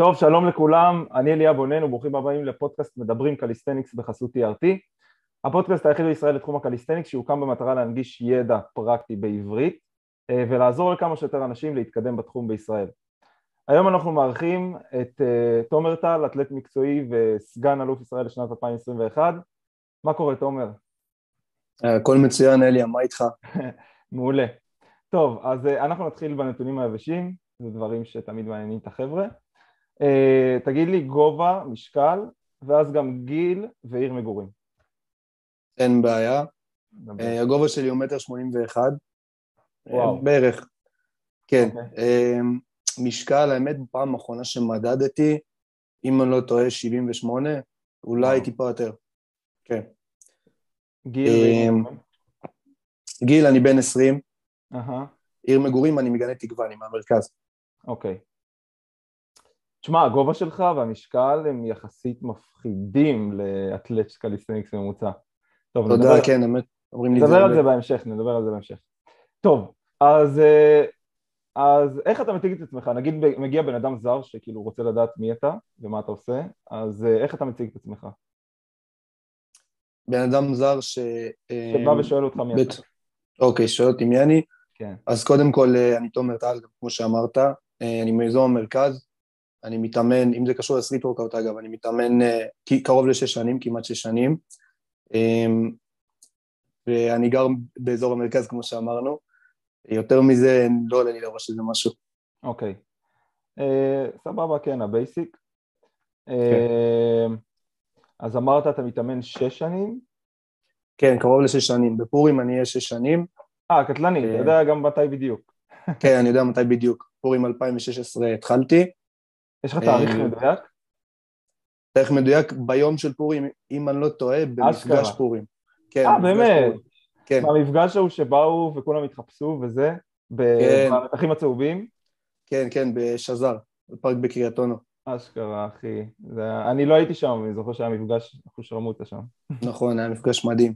טוב, שלום לכולם, אני אליה בונן וברוכים הבאים לפודקאסט מדברים קליסטניקס בחסות TRT. הפודקאסט היחיד בישראל לתחום הקליסטניקס שהוקם במטרה להנגיש ידע פרקטי בעברית אה, ולעזור לכמה שיותר אנשים להתקדם בתחום בישראל. היום אנחנו מארחים את אה, תומר טל, אתלט מקצועי וסגן אלוף ישראל לשנת 2021. מה קורה, תומר? הכל מצוין, אליה, מה איתך? מעולה. טוב, אז uh, אנחנו נתחיל בנתונים היבשים, זה דברים שתמיד מעניינים את החבר'ה. Uh, תגיד לי גובה, משקל, ואז גם גיל ועיר מגורים. אין בעיה. Uh, הגובה שלי הוא מטר שמונים ואחד. וואו. בערך. כן. אוקיי. משקל, האמת, בפעם האחרונה שמדדתי, אם אני לא טועה, 78, אולי טיפה יותר. כן. גיל? גיל, אני בן 20. עיר מגורים, אני מגנה תקווה, אני מהמרכז. אוקיי. תשמע, הגובה שלך והמשקל הם יחסית מפחידים לאתלט קליסטניקס ממוצע. טוב, תודה, נדבר... כן, באמת, אומרים לי את זה. נדבר על זה בהמשך, נדבר על זה בהמשך. טוב, אז אה, אז איך אתה מציג את עצמך? נגיד מגיע בן אדם זר שכאילו רוצה לדעת מי אתה ומה אתה עושה, אז אה, איך אתה מציג את עצמך? בן אדם זר ש... שבא ושואל אותך מי אתה. אוקיי, שואל אותי מי אני. כן. אז קודם כל אה, אני תומר טל, כמו שאמרת, אה, אני מאזור המרכז, אני מתאמן, אם זה קשור לסטריט וורקאוט אגב, אני מתאמן קרוב לשש שנים, כמעט שש שנים, ואני גר באזור המרכז כמו שאמרנו, יותר מזה לא עולה לי לראש איזה משהו. אוקיי. אה, סבבה, כן, ה basic. אה, אז אמרת אתה מתאמן שש שנים? כן, קרוב לשש שנים. בפורים אני אהיה שש שנים. אה, קטלני, אתה יודע גם מתי בדיוק. כן, אני יודע מתי בדיוק. פורים 2016 התחלתי. יש לך תאריך מדויק? תאריך מדויק ביום של פורים, אם אני לא טועה, במפגש פורים. כן, אה, באמת? כן. מהמפגש ההוא שבאו וכולם התחפשו וזה, כן. במתחים הצהובים. כן, כן, בשזר, בפארק בקריית אונו. אשכרה, אחי. זה... אני לא הייתי שם, אני זוכר שהיה מפגש אחושרמוטה שם. נכון, היה מפגש מדהים.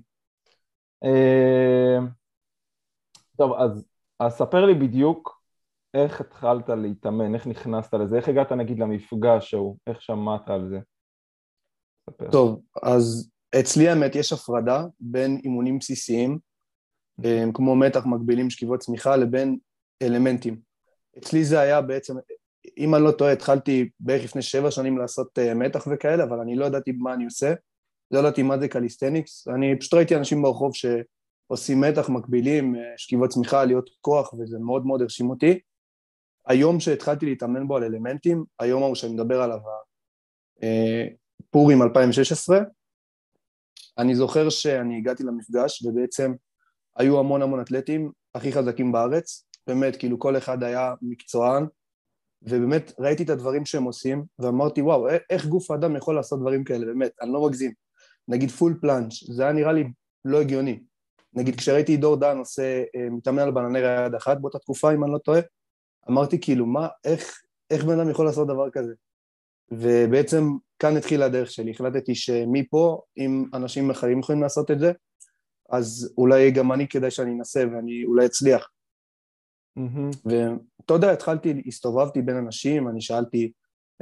אה, טוב, אז, אז ספר לי בדיוק איך התחלת להתאמן, איך נכנסת לזה, איך הגעת נגיד למפגש ההוא, איך שמעת על זה. ספר. טוב, אז אצלי האמת יש הפרדה בין אימונים בסיסיים, אוקיי. כמו מתח, מקבילים, שכיבות סמיכה, לבין אלמנטים. אצלי זה היה בעצם, אם אני לא טועה, התחלתי בערך לפני שבע שנים לעשות אה, מתח וכאלה, אבל אני לא ידעתי מה אני עושה, לא ידעתי מה זה קליסטניקס, אני פשוט ראיתי אנשים ברחוב שעושים מתח, מקבילים, אה, שכיבות סמיכה, עליות כוח, וזה מאוד מאוד הרשים אותי. היום שהתחלתי להתאמן בו על אלמנטים, היום ההוא שאני מדבר עליו, אה, פורים 2016, אני זוכר שאני הגעתי למפגש ובעצם היו המון המון אתלטים הכי חזקים בארץ, באמת, כאילו כל אחד היה מקצוען, ובאמת ראיתי את הדברים שהם עושים, ואמרתי, וואו, איך גוף האדם יכול לעשות דברים כאלה, באמת, אני לא מגזים. נגיד פול פלאנץ', זה היה נראה לי לא הגיוני. נגיד כשראיתי דור דן עושה, אה, מתאמן על בננר יד אחת באותה תקופה, אם אני לא טועה, אמרתי כאילו, מה, איך, איך בן אדם יכול לעשות דבר כזה? ובעצם כאן התחילה הדרך שלי, החלטתי שמפה, אם אנשים אחרים יכולים לעשות את זה, אז אולי גם אני כדאי שאני אנסה ואני אולי אצליח. Mm-hmm. ואתה יודע, התחלתי, הסתובבתי בין אנשים, אני שאלתי,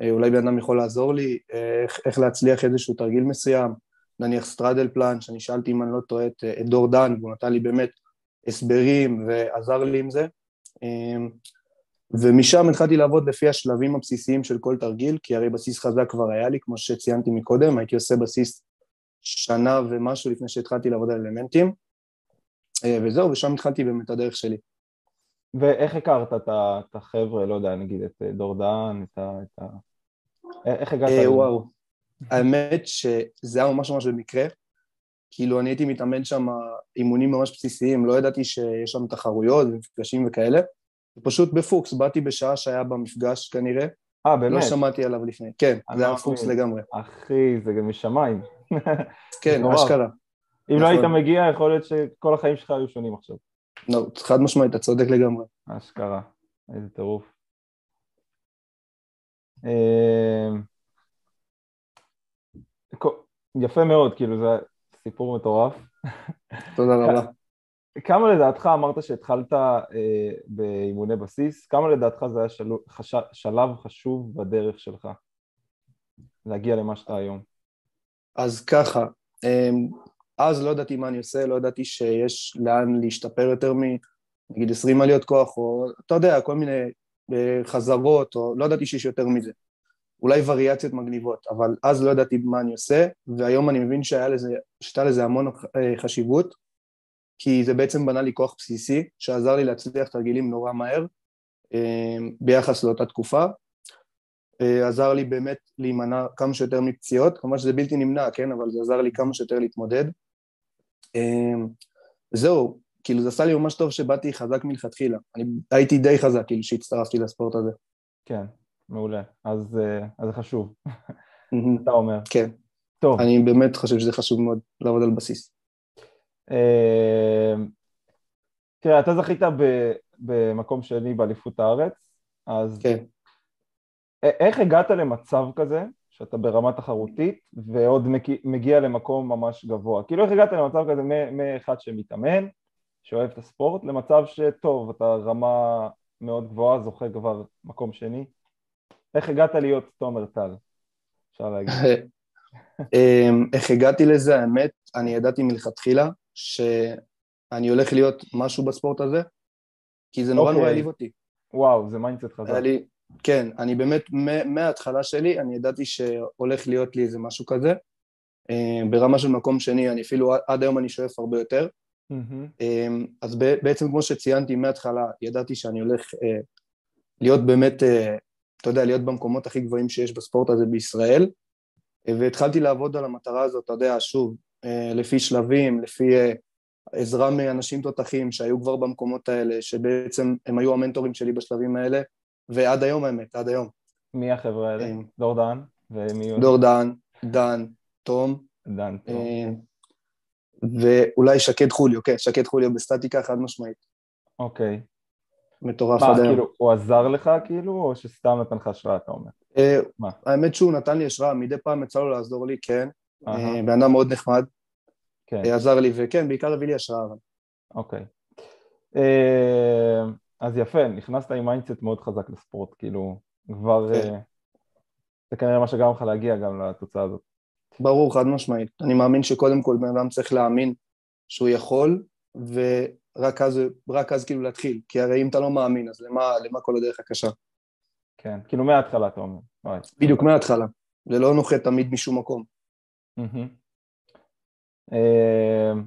אה, אולי בן אדם יכול לעזור לי, איך, איך להצליח איזשהו תרגיל מסוים, נניח סטרדל פלאן, שאני שאלתי אם אני לא טועה את, את דור דן, והוא נתן לי באמת הסברים ועזר לי עם זה. ומשם התחלתי לעבוד לפי השלבים הבסיסיים של כל תרגיל, כי הרי בסיס חזק כבר היה לי, כמו שציינתי מקודם, הייתי עושה בסיס שנה ומשהו לפני שהתחלתי לעבוד על אלמנטים, אה, וזהו, ושם התחלתי באמת הדרך שלי. ואיך הכרת את החבר'ה, לא יודע, נגיד את אה, דורדן, את ה... את ה... אה, איך הגעת? אה, וואו, האמת שזה היה ממש ממש במקרה, כאילו אני הייתי מתאמן שם אימונים ממש בסיסיים, לא ידעתי שיש שם תחרויות ומפגשים וכאלה, פשוט בפוקס, באתי בשעה שהיה במפגש כנראה. אה, באמת? לא שמעתי עליו לפני. כן, זה היה פוקס לגמרי. אחי, זה גם משמיים. כן, אשכרה. אם לא היית נכון. מגיע, יכול להיות שכל החיים שלך היו שונים עכשיו. לא, חד משמעית, אתה צודק לגמרי. אשכרה, איזה טירוף. אמ, יפה מאוד, כאילו זה סיפור מטורף. תודה רבה. כמה לדעתך אמרת שהתחלת אה, באימוני בסיס, כמה לדעתך זה היה של... חש... שלב חשוב בדרך שלך להגיע למה שאתה היום? אז ככה, אמ, אז לא ידעתי מה אני עושה, לא ידעתי שיש לאן להשתפר יותר מנגיד 20 עליות כוח, או אתה יודע, כל מיני אה, חזרות, או לא ידעתי שיש יותר מזה. אולי וריאציות מגניבות, אבל אז לא ידעתי מה אני עושה, והיום אני מבין שהייתה לזה, לזה המון אה, חשיבות, כי זה בעצם בנה לי כוח בסיסי, שעזר לי להצליח תרגילים נורא מהר אה, ביחס לאותה תקופה. אה, עזר לי באמת להימנע כמה שיותר מפציעות, כמובן שזה בלתי נמנע, כן, אבל זה עזר לי כמה שיותר להתמודד. זהו, כאילו זה עשה לי ממש טוב שבאתי חזק מלכתחילה. אני הייתי די חזק, כאילו, שהצטרפתי לספורט הזה. כן, מעולה. אז זה חשוב, אתה אומר. כן. טוב. אני באמת חושב שזה חשוב מאוד לעבוד על בסיס. אה, תראה, אתה זכית במקום שני באליפות הארץ, אז כן. איך הגעת למצב כזה, שאתה ברמה תחרותית, ועוד מגיע למקום ממש גבוה? כאילו איך הגעת למצב כזה מאחד שמתאמן, שאוהב את הספורט, למצב שטוב, אתה רמה מאוד גבוהה, זוכה כבר מקום שני? איך הגעת להיות תומר טל? אפשר להגיד. אמ, איך הגעתי לזה, האמת, אני ידעתי מלכתחילה שאני הולך להיות משהו בספורט הזה, כי זה נורא אוקיי. נורא אוקיי. הלהיב אותי. וואו, זה mindset חזק. לי, כן, אני באמת, מההתחלה שלי, אני ידעתי שהולך להיות לי איזה משהו כזה. אמ, ברמה של מקום שני, אני אפילו עד היום אני שואף הרבה יותר. Mm-hmm. אז בעצם כמו שציינתי מההתחלה, ידעתי שאני הולך אה, להיות באמת, אה, אתה יודע, להיות במקומות הכי גבוהים שיש בספורט הזה בישראל. והתחלתי לעבוד על המטרה הזאת, אתה יודע, שוב, אה, לפי שלבים, לפי אה, עזרה מאנשים תותחים שהיו כבר במקומות האלה, שבעצם הם היו המנטורים שלי בשלבים האלה, ועד היום האמת, עד היום. מי החבר'ה האלה? אה, דור דן? ומי... דור דן, דן, תום. דן, תום. ואולי שקד חוליו, כן, שקד חוליו בסטטיקה חד משמעית. אוקיי. מטורף עד היום. מה, כאילו, הוא עזר לך כאילו, או שסתם נתן לך השראה, אתה אומר? מה? האמת שהוא נתן לי השראה, מדי פעם יצא לו לעזור לי, כן. בן אדם מאוד נחמד. כן. עזר לי, וכן, בעיקר הביא לי השראה. אוקיי. אה, אז יפה, נכנסת עם mindset מאוד חזק לספורט, כאילו, כבר... כן. אה, זה כנראה מה שגרם לך להגיע גם לתוצאה הזאת. ברור, חד משמעית. אני מאמין שקודם כל בן אדם צריך להאמין שהוא יכול, ורק אז, אז כאילו להתחיל. כי הרי אם אתה לא מאמין, אז למה, למה כל הדרך הקשה? כן, כאילו מההתחלה אתה אומר. בדיוק, מההתחלה. זה לא נוחת תמיד משום מקום. אמ,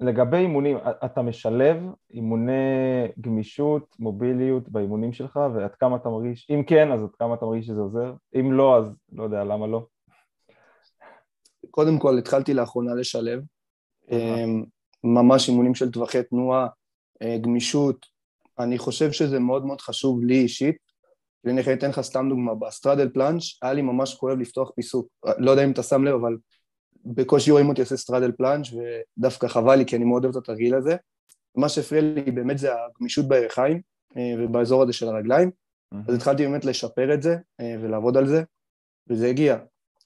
לגבי אימונים, אתה משלב אימוני גמישות, מוביליות באימונים שלך, ועד כמה אתה מרגיש, אם כן, אז עד כמה אתה מרגיש שזה עוזר? אם לא, אז לא יודע, למה לא? קודם כל, התחלתי לאחרונה לשלב, אמ, ממש אימונים של טווחי תנועה, אה, גמישות, אני חושב שזה מאוד מאוד חשוב לי אישית, ואני אתן לך סתם דוגמה, בסטרדל פלאנץ' היה לי ממש כואב לפתוח פיסוק, לא יודע אם אתה שם לב, אבל בקושי רואים אותי עושה סטרדל פלאנץ' ודווקא חבל לי כי אני מאוד אוהב את התרגיל הזה. מה שהפריע לי באמת זה הגמישות בירכיים אה, ובאזור הזה של הרגליים, אז התחלתי באמת לשפר את זה אה, ולעבוד על זה, וזה הגיע.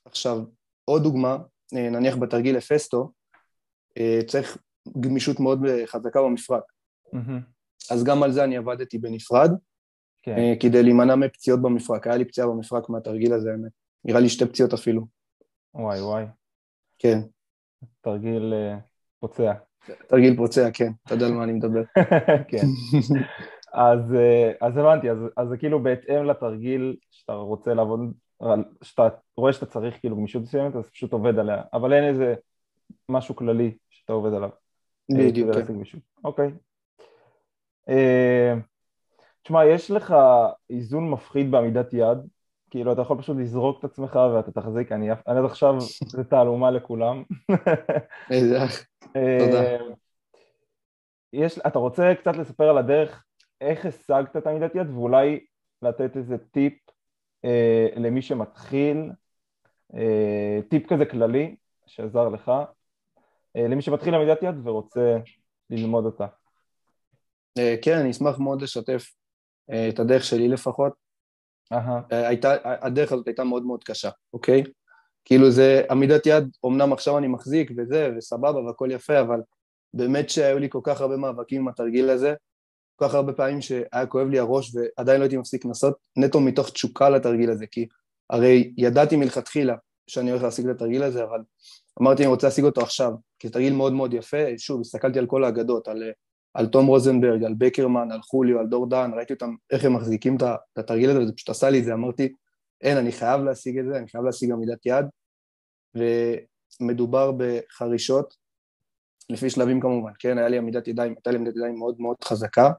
עכשיו, עוד דוגמה, אה, נניח בתרגיל לפסטו, צריך גמישות מאוד חזקה במפרק. אז גם על זה אני עבדתי בנפרד, כן. אה, כדי להימנע מפציעות במפרק. היה לי פציעה במפרק מהתרגיל הזה, האמת. נראה לי שתי פציעות אפילו. וואי וואי. כן. תרגיל uh, פוצע. תרגיל פוצע, כן. אתה יודע על מה אני מדבר. כן. אז, uh, אז הבנתי, אז, אז זה כאילו בהתאם לתרגיל שאתה רוצה לעבוד, שאתה רואה שאתה צריך כאילו גמישות מסוימת, אז פשוט עובד עליה, אבל אין איזה משהו כללי שאתה עובד עליו. בדיוק, כן. אוקיי. אה, תשמע, יש לך איזון מפחיד בעמידת יד, כאילו אתה יכול פשוט לזרוק את עצמך ואתה תחזיק, אני עד עכשיו זה תעלומה לכולם. איזה אח, תודה. אה, יש, אתה רוצה קצת לספר על הדרך, איך השגת את עמידת יד, ואולי לתת איזה טיפ אה, למי שמתחיל, אה, טיפ כזה כללי שעזר לך, אה, למי שמתחיל עמידת יד ורוצה ללמוד אותה. אה, כן, אני אשמח מאוד לשתף את הדרך שלי לפחות. אה, הייתה, הדרך הזאת הייתה מאוד מאוד קשה, אוקיי? כאילו זה עמידת יד, אמנם עכשיו אני מחזיק וזה, וסבבה והכל יפה, אבל באמת שהיו לי כל כך הרבה מאבקים עם התרגיל הזה, כל כך הרבה פעמים שהיה כואב לי הראש ועדיין לא הייתי מפסיק לנסות, נטו מתוך תשוקה לתרגיל הזה, כי הרי ידעתי מלכתחילה שאני הולך להשיג את התרגיל הזה, אבל אמרתי אני רוצה להשיג אותו עכשיו, כי זה תרגיל מאוד מאוד יפה, שוב, הסתכלתי על כל האגדות, על, על תום רוזנברג, על בקרמן, על חוליו, על דור דן, ראיתי אותם, איך הם מחזיקים את התרגיל הזה, וזה פשוט עשה לי את זה, אמרתי, אין, אני חייב להשיג את זה, אני חייב להשיג עמידת יד, ומדובר בחרישות, לפי שלבים כמובן, כן, היה לי עמידת ידיים, הייתה לי עמידת ידיים מאוד מאוד חזקה,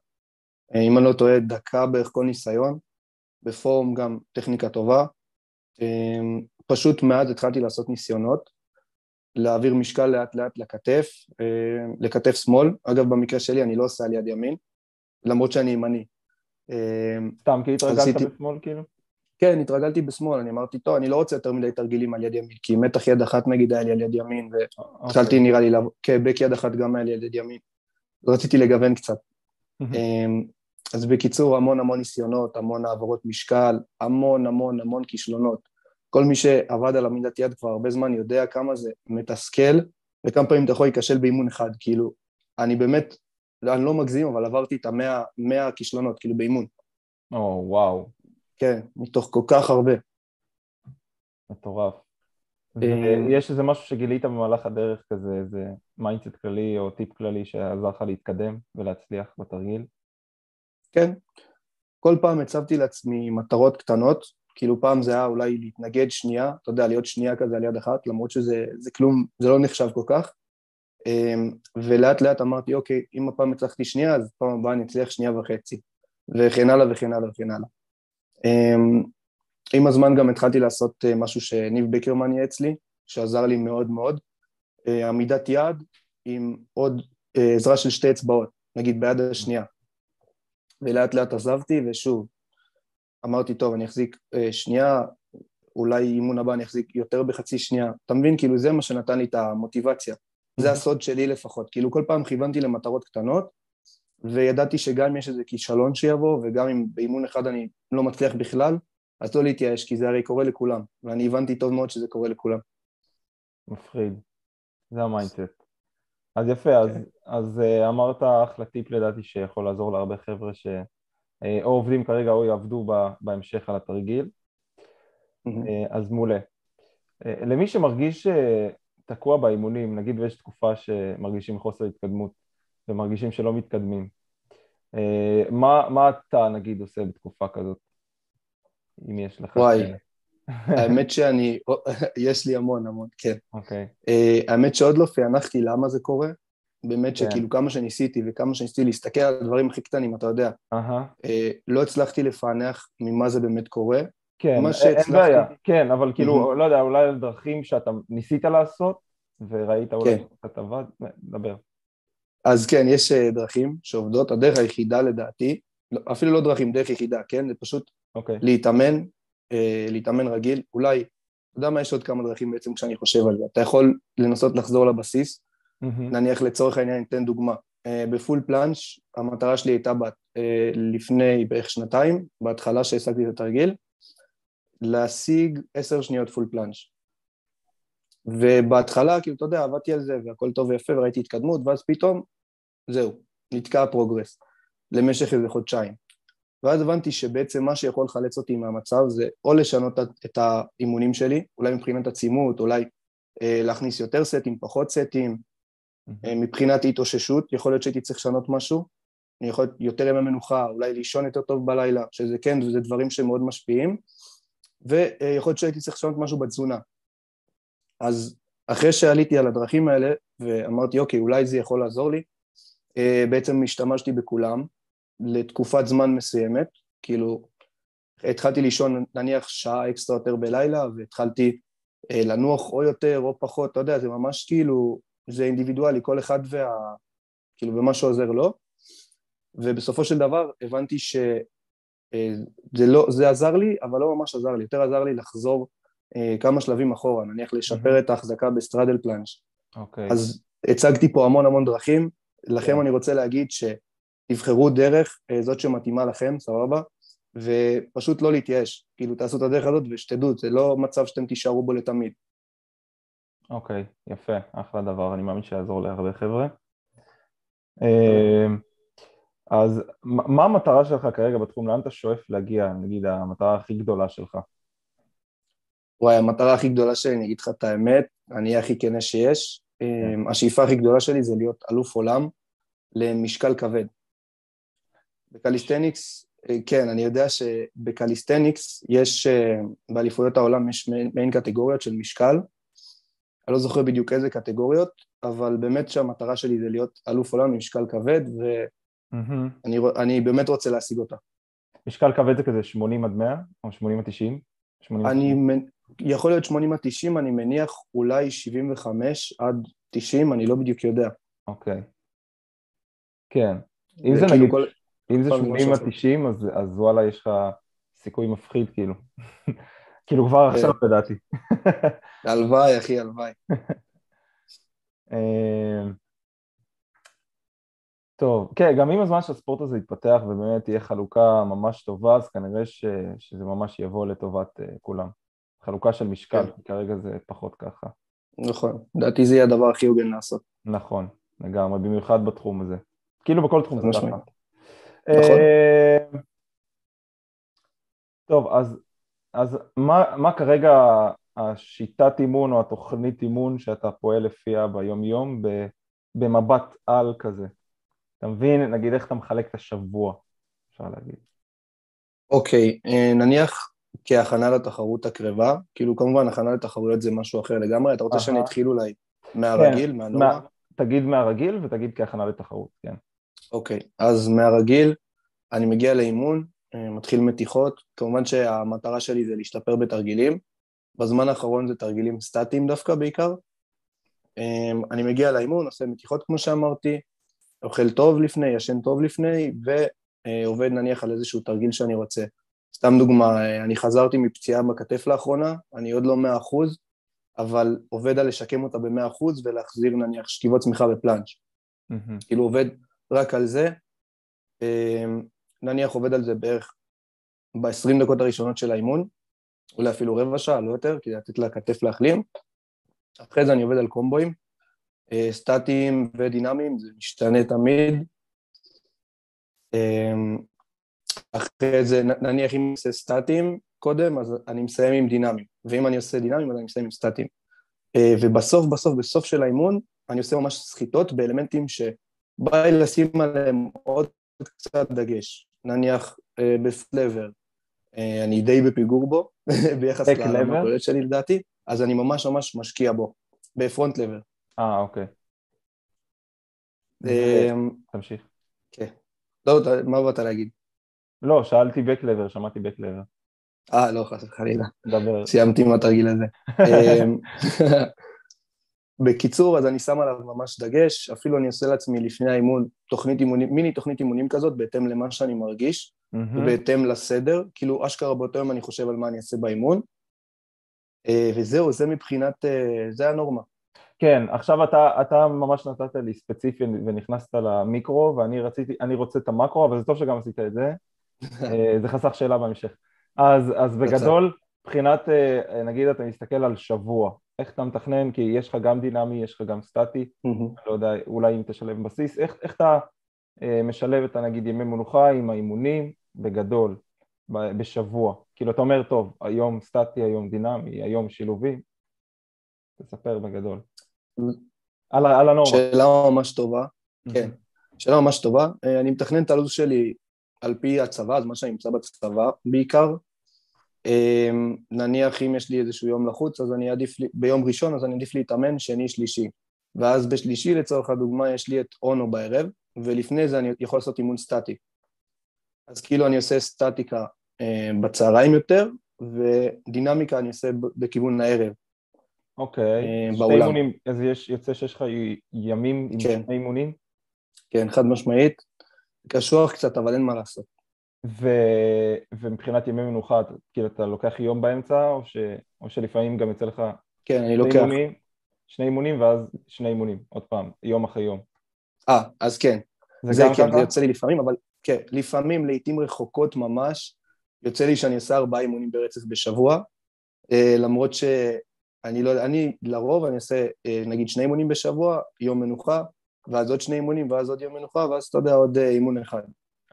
אם אני לא טועה, דקה בערך כל ניסיון, בפורום גם טכניקה טובה, פשוט מאז התחלתי לעשות ניסיונות, להעביר משקל לאט לאט לכתף, לכתף שמאל, אגב במקרה שלי אני לא עושה על יד ימין, למרות שאני ימני. סתם כי התרגלת בשמאל כאילו? כן, התרגלתי בשמאל, אני אמרתי, טוב, אני לא רוצה יותר מדי תרגילים על יד ימין, כי מתח יד אחת נגיד היה לי על יד ימין, והתחלתי okay. אוקיי. נראה לי, כבק יד אחת גם היה לי על יד ימין. רציתי לגוון קצת. אמ, אז בקיצור, המון המון ניסיונות, המון העברות משקל, המון המון המון כישלונות. כל מי שעבד על עמידת יד כבר הרבה זמן יודע כמה זה מתסכל, וכמה פעמים אתה יכול להיכשל באימון אחד, כאילו, אני באמת, אני לא מגזים, אבל עברתי את המאה כישלונות, כאילו באימון. או, oh, וואו. כן, מתוך כל כך הרבה. מטורף. אה, יש איזה משהו שגילית במהלך הדרך כזה, איזה mindset כללי או טיפ כללי שעזר לך להתקדם ולהצליח בתרגיל? כן. כל פעם הצבתי לעצמי מטרות קטנות, כאילו פעם זה היה אולי להתנגד שנייה, אתה יודע, להיות שנייה כזה על יד אחת, למרות שזה כלום, זה לא נחשב כל כך. אמ, ולאט לאט אמרתי, אוקיי, אם הפעם הצלחתי שנייה, אז פעם הבאה אני אצליח שנייה וחצי, וכן הלאה וכן הלאה וכן הלאה. אמ, עם הזמן גם התחלתי לעשות אה, משהו שניב בקרמן ייעץ לי, שעזר לי מאוד מאוד, אה, עמידת יד עם עוד אה, עזרה של שתי אצבעות, נגיד ביד השנייה. ולאט לאט עזבתי, ושוב, אמרתי, טוב, אני אחזיק שנייה, אולי אימון הבא אני אחזיק יותר בחצי שנייה. אתה מבין? כאילו זה מה שנתן לי את המוטיבציה. זה הסוד שלי לפחות. כאילו כל פעם כיוונתי למטרות קטנות, וידעתי שגם אם יש איזה כישלון שיבוא, וגם אם באימון אחד אני לא מצליח בכלל, אז לא להתייאש, כי זה הרי קורה לכולם, ואני הבנתי טוב מאוד שזה קורה לכולם. מפחיד, זה ה mindset. אז יפה, אז, כן. אז uh, אמרת אחלה טיפ לדעתי שיכול לעזור להרבה חבר'ה uh, עובדים כרגע או יעבדו בהמשך על התרגיל, uh, אז מעולה. Uh, למי שמרגיש תקוע באימונים, נגיד ויש תקופה שמרגישים חוסר התקדמות ומרגישים שלא מתקדמים, מה, מה אתה נגיד עושה בתקופה כזאת? אם יש לך... וואי, האמת שאני, יש לי המון המון, כן. אוקיי. Okay. האמת שעוד לא פענחתי למה זה קורה, באמת כן. שכאילו כמה שניסיתי וכמה שניסיתי להסתכל על הדברים הכי קטנים, אתה יודע, uh, לא הצלחתי לפענח ממה זה באמת קורה. כן. אין בעיה, כן, אבל כאילו. לא יודע, אולי על דרכים שאתה ניסית לעשות וראית אולי כן. כתבה, דבר. אז כן, יש אה, דרכים שעובדות, הדרך היחידה לדעתי, לא, אפילו לא דרכים, דרך יחידה, כן? זה פשוט okay. אוקיי. להתאמן, אה, להתאמן רגיל, אולי, אתה יודע מה, יש עוד כמה דרכים בעצם כשאני חושב על זה, אתה יכול לנסות לחזור לבסיס, mm-hmm. נניח לצורך העניין, ניתן דוגמה, אה, בפול פלאנץ', המטרה שלי הייתה בת, אה, לפני בערך שנתיים, בהתחלה שהשגתי את התרגיל, להשיג עשר שניות פול פלאנץ'. ובהתחלה, כאילו, אתה יודע, עבדתי על זה והכל טוב ויפה וראיתי התקדמות, ואז פתאום, זהו, נתקע הפרוגרס למשך איזה חודשיים. ואז הבנתי שבעצם מה שיכול לחלץ אותי מהמצב זה או לשנות את האימונים שלי, אולי מבחינת עצימות, אולי אה, להכניס יותר סטים, פחות סטים. מבחינת התאוששות, יכול להיות שהייתי צריך לשנות משהו, אני יכול להיות יותר ימי מנוחה, אולי לישון יותר טוב בלילה, שזה כן, זה דברים שמאוד משפיעים, ויכול להיות שהייתי צריך לשנות משהו בתזונה. אז אחרי שעליתי על הדרכים האלה, ואמרתי, אוקיי, אולי זה יכול לעזור לי, אה, בעצם השתמשתי בכולם, לתקופת זמן מסוימת, כאילו התחלתי לישון נניח שעה אקסטרה יותר בלילה והתחלתי אה, לנוח או יותר או פחות, אתה יודע, זה ממש כאילו, זה אינדיבידואלי, כל אחד וה... כאילו במה שעוזר לו, ובסופו של דבר הבנתי שזה אה, לא, זה עזר לי, אבל לא ממש עזר לי, יותר עזר לי לחזור אה, כמה שלבים אחורה, נניח לשפר mm-hmm. את ההחזקה בסטרדל פלאנש. אוקיי. אז הצגתי פה המון המון דרכים, לכם yeah. כן. אני רוצה להגיד ש... תבחרו דרך, אה, זאת שמתאימה לכם, סבבה? ופשוט לא להתייאש, כאילו תעשו את הדרך הזאת ושתדעו, זה לא מצב שאתם תישארו בו לתמיד. אוקיי, okay, יפה, אחלה דבר, אני מאמין שיעזור להרבה חבר'ה. אז מה המטרה שלך כרגע בתחום? לאן אתה שואף להגיע, נגיד, המטרה הכי גדולה שלך? וואי, המטרה הכי גדולה שלי, אני אגיד לך את האמת, אני אהיה הכי כנה שיש. כן. השאיפה הכי גדולה שלי זה להיות אלוף עולם למשקל כבד. בקליסטניקס, אה, כן, אני יודע שבקליסטניקס יש, אה, באליפויות העולם יש מעין קטגוריות של משקל. אני לא זוכר בדיוק איזה קטגוריות, אבל באמת שהמטרה שלי זה להיות אלוף עולם במשקל כבד, ואני mm-hmm. באמת רוצה להשיג אותה. משקל כבד זה כזה 80 עד 100 או 80 עד 90? 80 אני, יכול להיות 80 עד 90, אני מניח אולי 75 עד 90, אני לא בדיוק יודע. אוקיי. כן. אם זה נגיד, כל... אם זה 80 עד 90, אז, אז וואלה, יש לך סיכוי מפחיד, כאילו. כאילו כבר כן. עכשיו, לדעתי. הלוואי, אחי, הלוואי. אמ, טוב, כן, גם עם הזמן שהספורט הזה יתפתח ובאמת תהיה חלוקה ממש טובה, אז כנראה ש, שזה ממש יבוא לטובת uh, כולם. חלוקה של משקל, כן. כרגע זה פחות ככה. נכון, לדעתי זה יהיה הדבר הכי הוגן לעשות. נכון, לגמרי, במיוחד בתחום הזה. כאילו בכל תחום זה ככה. נכון. אה, טוב, אז, אז מה, מה כרגע השיטת אימון או התוכנית אימון שאתה פועל לפיה ביום-יום במבט על כזה? אתה מבין, נגיד, איך אתה מחלק את השבוע, אפשר להגיד. אוקיי, אה, נניח כהכנה לתחרות הקרבה, כאילו כמובן הכנה לתחרויות זה משהו אחר לגמרי, אתה רוצה שאני אתחיל אולי מהרגיל, כן, מהנורמה? מה, תגיד מהרגיל ותגיד כהכנה לתחרות, כן. אוקיי, אז מהרגיל אני מגיע לאימון, מתחיל מתיחות, כמובן שהמטרה שלי זה להשתפר בתרגילים, בזמן האחרון זה תרגילים סטטיים דווקא בעיקר. אה, אני מגיע לאימון, עושה מתיחות כמו שאמרתי, אוכל טוב לפני, ישן טוב לפני, ועובד נניח על איזשהו תרגיל שאני רוצה. סתם דוגמה, אני חזרתי מפציעה בכתף לאחרונה, אני עוד לא מאה אחוז, אבל עובד על לשקם אותה במאה אחוז ולהחזיר נניח שכיבות צמיחה בפלאנץ'. Mm-hmm. כאילו עובד רק על זה, נניח עובד על זה בערך ב-20 דקות הראשונות של האימון, אולי אפילו רבע שעה, לא יותר, כדי לתת לכתף להחלים. אחרי זה אני עובד על קומבואים, אה, סטטיים ודינמיים, זה משתנה תמיד. אמ, אחרי זה, נניח אם אני עושה סטטיים קודם, אז אני מסיים עם דינמיים, ואם אני עושה דינמיים, אז אני מסיים עם סטטיים. אה, ובסוף, בסוף, בסוף של האימון, אני עושה ממש סחיטות באלמנטים שבא לי לשים עליהם עוד קצת דגש. נניח אה, בפלבר, אה, אני די בפיגור בו, ביחס למקולות שלי לדעתי, אז אני ממש ממש משקיע בו, בפרונט לבר. אה, אוקיי. תמשיך. כן. לא, מה באת להגיד? לא, שאלתי בקלבר, שמעתי בקלבר. אה, לא, חס וחלילה. דבר. סיימתי עם התרגיל הזה. בקיצור, אז אני שם עליו ממש דגש, אפילו אני עושה לעצמי לפני האימון תוכנית אימונים, מיני תוכנית אימונים כזאת, בהתאם למה שאני מרגיש, mm-hmm. ובהתאם לסדר, כאילו אשכרה באותו יום אני חושב על מה אני אעשה באימון, אה, וזהו, זה מבחינת, אה, זה הנורמה. כן, עכשיו אתה, אתה ממש נתת לי ספציפי ונכנסת למיקרו, ואני רציתי, אני רוצה את המקרו, אבל זה טוב שגם עשית את זה. אה, זה חסך שאלה בהמשך. אז, אז בגדול, מבחינת, נגיד אתה מסתכל על שבוע, איך אתה מתכנן, כי יש לך גם דינמי, יש לך גם סטטי, לא יודע, אולי אם תשלב בסיס, איך, איך אתה אה, משלב את הנגיד ימי מנוחה עם האימונים בגדול, בשבוע? כאילו אתה אומר, טוב, היום סטטי, היום דינמי, היום שילובי, תספר בגדול. על, על הנורמה. שאלה ממש טובה, כן. שאלה ממש טובה. אני מתכנן את הלו"ז שלי על פי הצבא, אז מה שאני נמצא בצבא בעיקר. אמ, נניח אם יש לי איזשהו יום לחוץ, אז אני עדיף לי, ביום ראשון אז אני עדיף להתאמן שני שלישי. ואז בשלישי לצורך הדוגמה יש לי את אונו בערב, ולפני זה אני יכול לעשות אימון סטטי. אז כאילו אני עושה סטטיקה אה, בצהריים יותר, ודינמיקה אני עושה בכיוון הערב. אוקיי, אה, שתי אימונים, אז יש, יוצא שיש לך ימים עם כן. שני אימונים? כן, חד משמעית. קשוח קצת, אבל אין מה לעשות. ו... ומבחינת ימי מנוחה, כאילו אתה לוקח יום באמצע, או, ש... או שלפעמים גם יוצא לך... כן, אני לוקח. אימונים, שני אימונים ואז שני אימונים, עוד פעם, יום אחרי יום. אה, אז כן. זה, זה כן, ככה? זה יוצא לי לפעמים, אבל כן, לפעמים, לעיתים רחוקות ממש, יוצא לי שאני עושה ארבעה אימונים ברצף בשבוע, אה, למרות שאני לא, אני לרוב אני עושה אה, נגיד שני אימונים בשבוע, יום מנוחה, ואז עוד שני אימונים, ואז עוד יום מנוחה, ואז אתה יודע, עוד אימון אחד.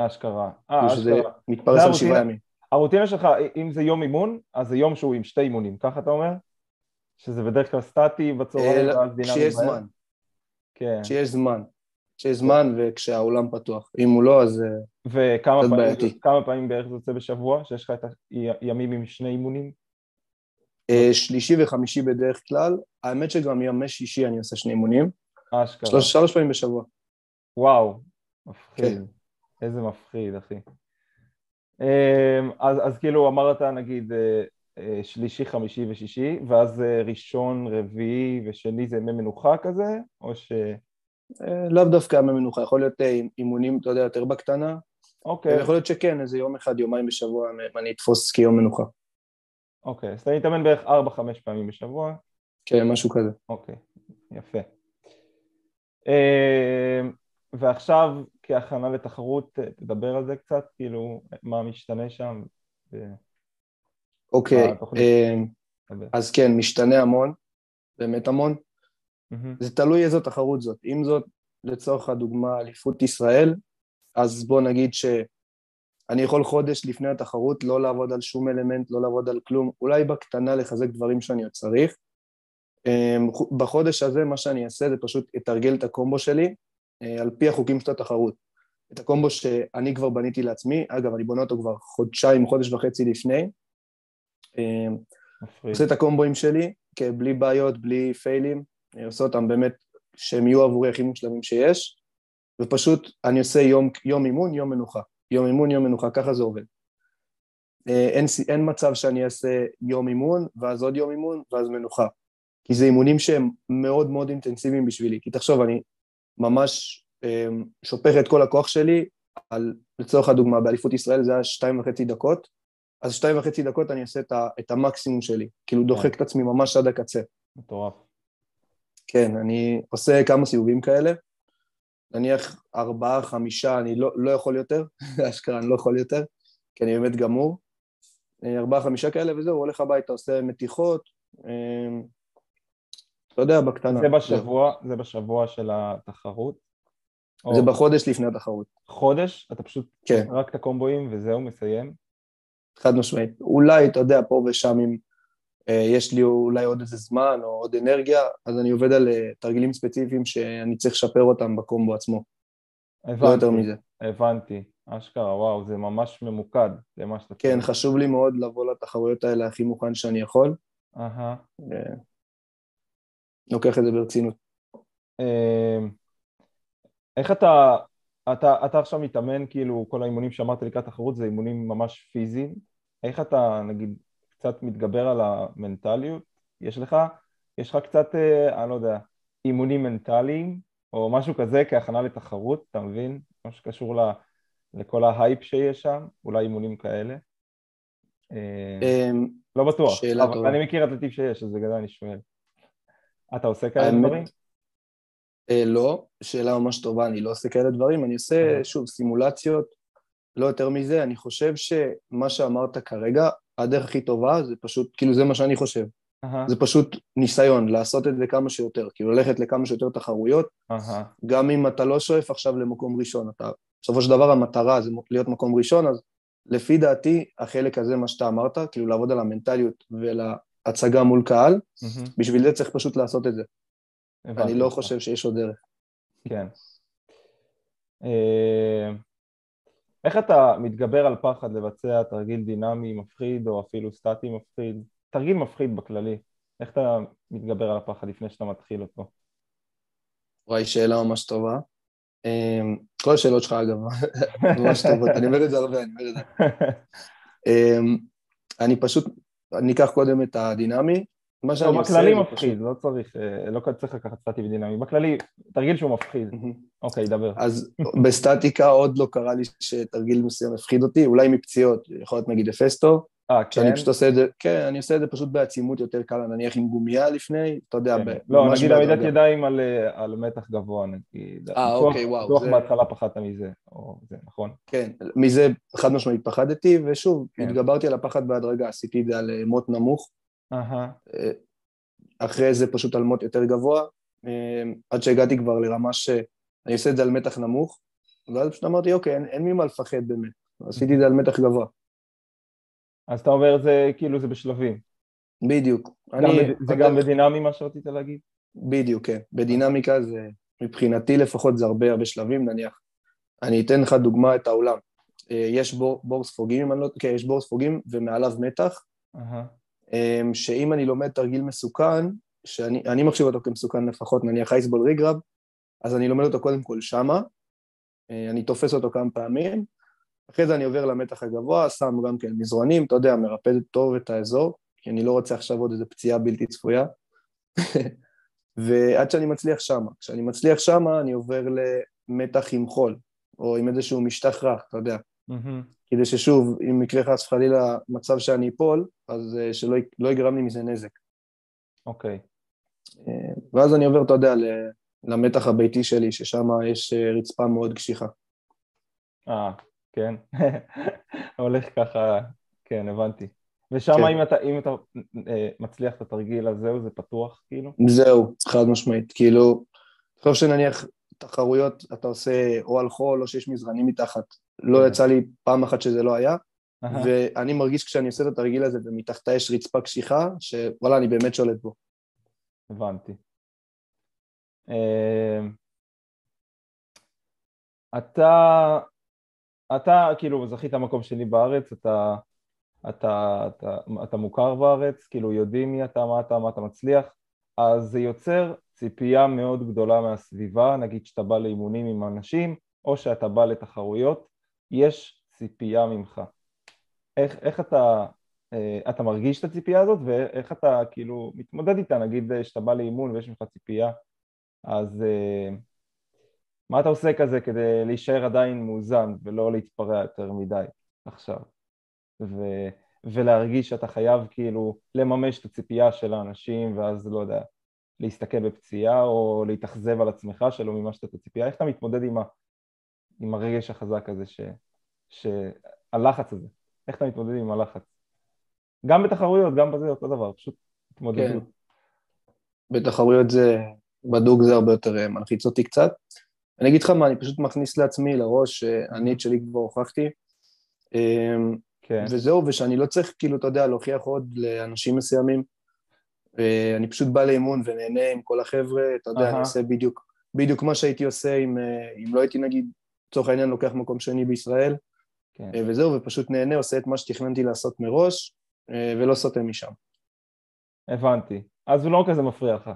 אשכרה. אה, אשכרה. שזה מתפרס על שבעה ימים. הרוטינה שלך, אם זה יום אימון, אז זה יום שהוא עם שתי אימונים, ככה אתה אומר? שזה בדרך כלל סטטי בצהריים ואז דינמי כשיש זמן. כן. כשיש זמן. כשיש זמן וכשהאולם פתוח. אם הוא לא, אז וכמה פעמים, בעייתי. וכמה פעמים בערך זה יוצא בשבוע, שיש לך את הימים עם שני אימונים? אה, שלישי וחמישי בדרך כלל. האמת שגם ימי שישי אני עושה שני אימונים. אשכרה. שלוש, שלוש פעמים בשבוע. וואו, מפחיד. כן. איזה מפחיד, אחי. אמ, אז, אז כאילו אמרת נגיד אה, אה, שלישי, חמישי ושישי, ואז ראשון, רביעי ושני זה ימי מנוחה כזה, או ש... לאו דווקא ימי מנוחה, יכול להיות אימונים, אתה יודע, יותר בקטנה. אוקיי. יכול להיות שכן, איזה יום אחד, יומיים בשבוע אני אתפוס כיום מנוחה. אוקיי, אז אתה מתאמן בערך 4-5 פעמים בשבוע? כן, משהו כזה. אוקיי, יפה. אה, ועכשיו, כהכנה לתחרות, תדבר על זה קצת, כאילו, מה משתנה שם? אוקיי, אה, אז כן, משתנה המון, באמת המון. זה תלוי איזו תחרות זאת. אם זאת, לצורך הדוגמה, אליפות ישראל, אז בוא נגיד ש... אני יכול חודש לפני התחרות לא לעבוד על שום אלמנט, לא לעבוד על כלום, אולי בקטנה לחזק דברים שאני עוד צריך. אמ, בחודש הזה מה שאני אעשה זה פשוט אתרגל את הקומבו שלי על פי החוקים של התחרות. את הקומבו שאני כבר בניתי לעצמי, אגב, אני בונה אותו כבר חודשיים, חודש וחצי לפני. אמ, עושה את הקומבואים שלי, כן, בלי בעיות, בלי פיילים, אני עושה אותם באמת שהם יהיו עבורי הכי מושלמים שיש, ופשוט אני עושה יום, יום אימון, יום מנוחה. יום אימון, יום מנוחה, ככה זה עובד. אה, אין, אין מצב שאני אעשה יום אימון, ואז עוד יום אימון, ואז מנוחה. כי זה אימונים שהם מאוד מאוד אינטנסיביים בשבילי. כי תחשוב, אני ממש אה, שופך את כל הכוח שלי על, לצורך הדוגמה, באליפות ישראל זה היה שתיים וחצי דקות, אז שתיים וחצי דקות אני אעשה את, ה, את המקסימום שלי. כאילו דוחק את עצמי ממש עד הקצה. מטורף. כן, אני עושה כמה סיבובים כאלה, נניח ארבעה, חמישה, אני לא, לא יכול יותר, אשכרה אני לא יכול יותר, כי אני באמת גמור. אה, ארבעה, חמישה כאלה וזהו, הולך הביתה, עושה מתיחות, אה, אתה יודע, בקטנה. זה בשבוע, זה, זה בשבוע של התחרות? זה. בחודש לפני התחרות. חודש? אתה פשוט כן. רק את הקומבואים וזהו, מסיים? חד משמעית. אולי, אתה יודע, פה ושם אם אה, יש לי אולי עוד איזה זמן או עוד אנרגיה, אז אני עובד על אה, תרגילים ספציפיים שאני צריך לשפר אותם בקומבו עצמו. הבנתי, לא יותר מזה. הבנתי, אשכרה, וואו, זה ממש ממוקד למה שאתה... כן, חשוב לי מאוד לבוא לתחרויות האלה הכי מוכן שאני יכול. אהה. לוקח את זה ברצינות. אמ, איך אתה, אתה, אתה עכשיו מתאמן, כאילו, כל האימונים שאמרת לקראת תחרות זה אימונים ממש פיזיים, איך אתה, נגיד, קצת מתגבר על המנטליות, יש לך, יש לך קצת, אה, אני לא יודע, אימונים מנטליים, או משהו כזה כהכנה לתחרות, אתה מבין? משהו שקשור ל, לכל ההייפ שיש שם, אולי אימונים כאלה. אמ, לא בטוח, אבל אני מכיר אתלטים שיש, אז בגלל אני שואל. אתה עושה כאלה דברים? אה, לא, שאלה ממש טובה, אני לא עושה כאלה דברים, אני עושה, שוב, סימולציות, לא יותר מזה, אני חושב שמה שאמרת כרגע, הדרך הכי טובה זה פשוט, כאילו זה מה שאני חושב. Uh-huh. זה פשוט ניסיון, לעשות את זה כמה שיותר, כאילו ללכת לכמה שיותר תחרויות, uh-huh. גם אם אתה לא שואף עכשיו למקום ראשון, אתה, בסופו של דבר המטרה זה להיות מקום ראשון, אז לפי דעתי החלק הזה, מה שאתה אמרת, כאילו לעבוד על המנטליות ולהצגה מול קהל, uh-huh. בשביל זה צריך פשוט לעשות את זה. אני לא חושב שיש עוד דרך. כן. אה, איך אתה מתגבר על פחד לבצע תרגיל דינמי מפחיד או אפילו סטטי מפחיד? תרגיל מפחיד בכללי. איך אתה מתגבר על הפחד לפני שאתה מתחיל אותו? וואי, שאלה ממש טובה. אמ, כל השאלות שלך אגב, ממש טובות, אני אומר את זה הרבה, אני אומר את זה. אמ, אני פשוט, אני אקח קודם את הדינמי, מה שאני עושה... בכללי מפחיד, לא צריך, אה, לא צריך לקחת סטטי ודינמי, בכללי, תרגיל שהוא מפחיד. אוקיי, דבר. אז בסטטיקה עוד לא קרה לי שתרגיל מסוים הפחיד אותי, אולי מפציעות, יכול להיות נגיד אפסטו. אה, כן? שאני פשוט עושה את זה, כן, אני עושה את זה פשוט בעצימות יותר קלה, נניח עם גומייה לפני, אתה יודע, כן. לא, נגיד עמידת ידיים על, אה, על מתח גבוה, נגיד. אה, אוקיי, וואו. בטוח זה... בהתחלה פחדת מזה, או זה, נכון? כן, מזה חד משמעית פחדתי, ושוב, כן. התגברתי על הפחד בהדרגה, עשיתי את זה על מוט נמוך, אחרי זה פשוט על מוט יותר גבוה, עד שהגעתי כבר לרמה ש... אני עושה את זה על מתח נמוך, ואז פשוט אמרתי, אוקיי, אין, אין ממה לפחד באמת, עשיתי את זה על מתח גבוה. אז אתה אומר זה כאילו זה בשלבים. בדיוק. גם אני, בד... זה גם בדינמי מה שרצית להגיד? בדיוק, כן. בדינמיקה זה, מבחינתי לפחות זה הרבה הרבה שלבים, נניח. אני אתן לך דוגמה את העולם. אה, יש בור, בור ספוגים, אם אני לא... כן, יש בור ספוגים ומעליו מתח, uh-huh. שאם אני לומד תרגיל מסוכן, שאני מחשיב אותו כמסוכן לפחות, נניח אייסבול ריגרב, אז אני לומד אותו קודם כל שמה, אה, אני תופס אותו כמה פעמים, אחרי זה אני עובר למתח הגבוה, שם גם כן מזרונים, אתה יודע, מרפד טוב את האזור, כי אני לא רוצה עכשיו עוד איזו פציעה בלתי צפויה. ועד שאני מצליח שמה. כשאני מצליח שמה, אני עובר למתח עם חול, או עם איזשהו משטח רך, אתה יודע. Mm-hmm. כדי ששוב, אם יקרה חס וחלילה מצב שאני אפול, אז uh, שלא לא יגרם לי מזה נזק. אוקיי. Okay. Uh, ואז אני עובר, אתה יודע, למתח הביתי שלי, ששם יש uh, רצפה מאוד קשיחה. אה, כן. הולך ככה, כן, הבנתי. ושם כן. אם אתה, אם אתה אה, מצליח את התרגיל, אז זהו, זה פתוח כאילו? זהו, חד משמעית. כאילו, תחשוב שנניח תחרויות אתה עושה או על חול או שיש מזרנים מתחת. לא כן. יצא לי פעם אחת שזה לא היה, ואני מרגיש כשאני עושה את התרגיל הזה ומתחתה יש רצפה קשיחה, שוואלה, אני באמת שולט בו. הבנתי. אה, אתה, אתה כאילו זכית מקום שני בארץ, אתה אתה, אתה, אתה מוכר בארץ, כאילו יודעים מי אתה, מה אתה, מה אתה מצליח, אז זה יוצר ציפייה מאוד גדולה מהסביבה, נגיד שאתה בא לאימונים עם אנשים, או שאתה בא לתחרויות, יש ציפייה ממך. איך, איך אתה, אה, אתה מרגיש את הציפייה הזאת, ואיך אתה כאילו מתמודד איתה, נגיד שאתה בא לאימון ויש ממך ציפייה, אז אה, מה אתה עושה כזה כדי להישאר עדיין מאוזן ולא להתפרע יותר מדי עכשיו? ו, ולהרגיש שאתה חייב כאילו לממש את הציפייה של האנשים ואז לא יודע, להסתכל בפציעה או להתאכזב על עצמך שלא מימשת את הציפייה, איך אתה מתמודד עם, ה, עם הרגש החזק הזה, ש, ש, הלחץ הזה, איך אתה מתמודד עם הלחץ? גם בתחרויות, גם בזה אותו דבר, פשוט התמודדות. כן. בתחרויות זה, בדוק זה הרבה יותר אה, מלחיץ אותי קצת. אני אגיד לך מה, אני פשוט מכניס לעצמי לראש שאני את שלי כבר הוכחתי. אמ, כן. וזהו, ושאני לא צריך, כאילו, אתה יודע, להוכיח עוד לאנשים מסוימים. אני פשוט בא לאימון ונהנה עם כל החבר'ה, אתה יודע. אני עושה בדיוק, בדיוק מה שהייתי עושה אם, אה, אם לא הייתי, נגיד, לצורך העניין, לוקח מקום שני בישראל, כן. אה, וזהו, ופשוט נהנה, עושה את מה שתכננתי לעשות מראש, אה, ולא סוטה משם. הבנתי. אז הוא לא כזה מפריע לך.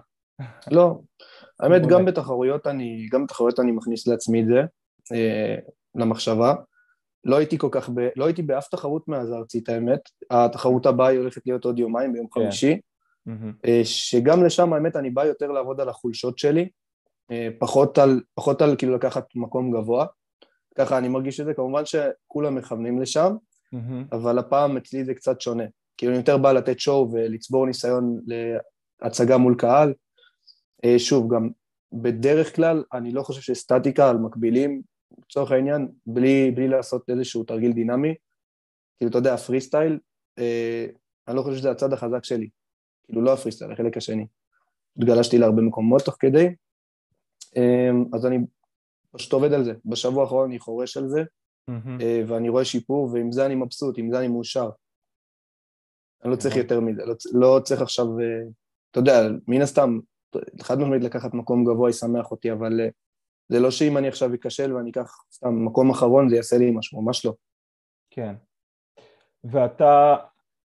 לא. האמת, גם בתחרויות אני, גם בתחרויות אני מכניס לעצמי את זה, למחשבה. לא הייתי כל כך, ב... לא הייתי באף תחרות מאז הארצית האמת, התחרות הבאה היא הולכת להיות עוד יומיים ביום כן. חמישי, mm-hmm. שגם לשם האמת אני בא יותר לעבוד על החולשות שלי, אה, פחות על, פחות על כאילו לקחת מקום גבוה, ככה אני מרגיש את זה, כמובן שכולם מכוונים לשם, mm-hmm. אבל הפעם אצלי זה קצת שונה, כאילו אני יותר בא לתת שואו ולצבור ניסיון להצגה מול קהל, אה, שוב, גם בדרך כלל אני לא חושב שסטטיקה על מקבילים לצורך העניין, בלי, בלי לעשות איזשהו תרגיל דינמי, כאילו, אתה יודע, הפרי סטייל, אה, אני לא חושב שזה הצד החזק שלי, כאילו, לא הפרי סטייל, החלק השני. התגלשתי להרבה מקומות תוך כדי, אה, אז אני פשוט עובד על זה. בשבוע האחרון אני חורש על זה, mm-hmm. אה, ואני רואה שיפור, ועם זה אני מבסוט, עם זה אני מאושר. אני לא צריך יותר מזה, לא, לא צריך עכשיו, אה, אתה יודע, מן הסתם, חד משמעית לקחת מקום גבוה ישמח אותי, אבל אה, זה לא שאם אני עכשיו אכשל ואני אקח סתם מקום אחרון זה יעשה לי משהו, ממש לא. כן. ואתה,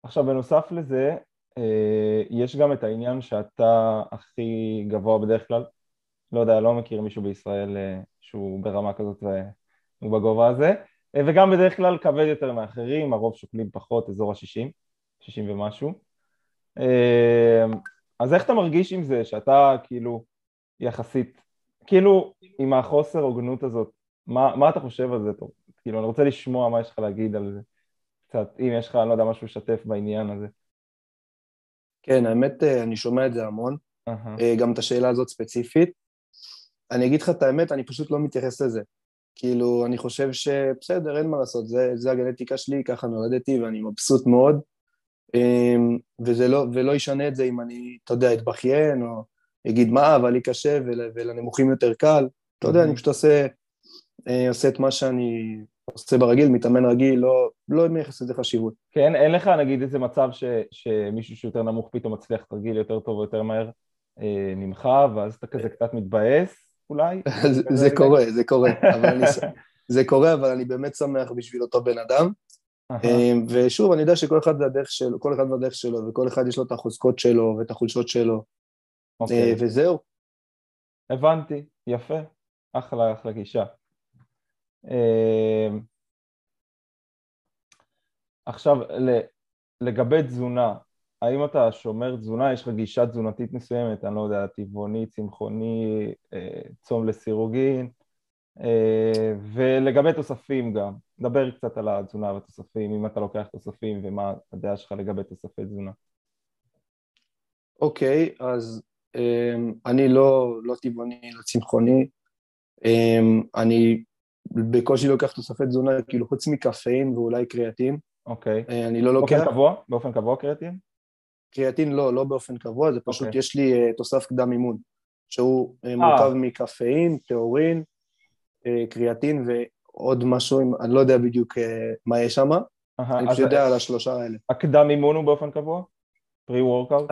עכשיו בנוסף לזה, אה, יש גם את העניין שאתה הכי גבוה בדרך כלל, לא יודע, לא מכיר מישהו בישראל אה, שהוא ברמה כזאת והוא בגובה הזה, וגם בדרך כלל כבד יותר מאחרים, הרוב שוקלים פחות, אזור ה-60, 60 ומשהו. אז איך אתה מרגיש עם זה, שאתה כאילו יחסית כאילו, עם החוסר הוגנות הזאת, מה, מה אתה חושב על זה? טוב? כאילו, אני רוצה לשמוע מה יש לך להגיד על זה. קצת, אם יש לך, אני לא יודע, משהו לשתף בעניין הזה. כן, האמת, אה, אני שומע את זה המון, uh-huh. גם את השאלה הזאת ספציפית. אני אגיד לך את האמת, אני פשוט לא מתייחס לזה. כאילו, אני חושב שבסדר, אין מה לעשות, זה, זה הגנטיקה שלי, ככה נולדתי ואני מבסוט מאוד, וזה לא, ולא ישנה את זה אם אני, אתה יודע, אתבכיין או יגיד מה, אבל לי קשה ול, ולנמוכים יותר קל. אתה יודע, אני פשוט עושה, אה, עושה את מה שאני עושה ברגיל, מתאמן רגיל, לא, לא מייחס לזה חשיבות. כן, אין לך נגיד איזה מצב ש, שמישהו שיותר נמוך פתאום מצליח תרגיל יותר טוב ויותר מהר אה, ממך, ואז אתה כזה קצת מתבאס אולי? זה, זה קורה, זה קורה, אבל אני, זה קורה, אבל אני באמת שמח בשביל אותו בן אדם. אה, ושוב, אני יודע שכל אחד והדרך שלו, כל אחד והדרך שלו, וכל אחד יש לו את החוזקות שלו ואת החולשות שלו, okay. אוקיי. וזהו. הבנתי, יפה, אחלה, אחלה גישה. אמ, עכשיו, לגבי תזונה, האם אתה שומר תזונה, יש לך גישה תזונתית מסוימת, אני לא יודע, טבעוני, צמחוני, אה, צום לסירוגין, אה, ולגבי תוספים גם, דבר קצת על התזונה והתוספים, אם אתה לוקח תוספים ומה הדעה שלך לגבי תוספי תזונה. אוקיי, okay, אז um, אני לא, לא טבעוני, לא צמחוני, um, אני בקושי לוקח תוספי תזונה, כאילו חוץ מקפאין ואולי קריאטין. אוקיי. אה, אני לא לוקח... באופן קבוע? באופן קבוע קריאטין? קריאטין לא, לא באופן קבוע, זה פשוט, okay. אוקיי. יש לי uh, תוסף קדם אימון, שהוא uh, מורכב מקפאין, טאורין, uh, קריאטין ועוד משהו, אני לא יודע בדיוק uh, מה יש שם, אני פשוט יודע על השלושה האלה. הקדם אימון הוא באופן קבוע? pre-workout?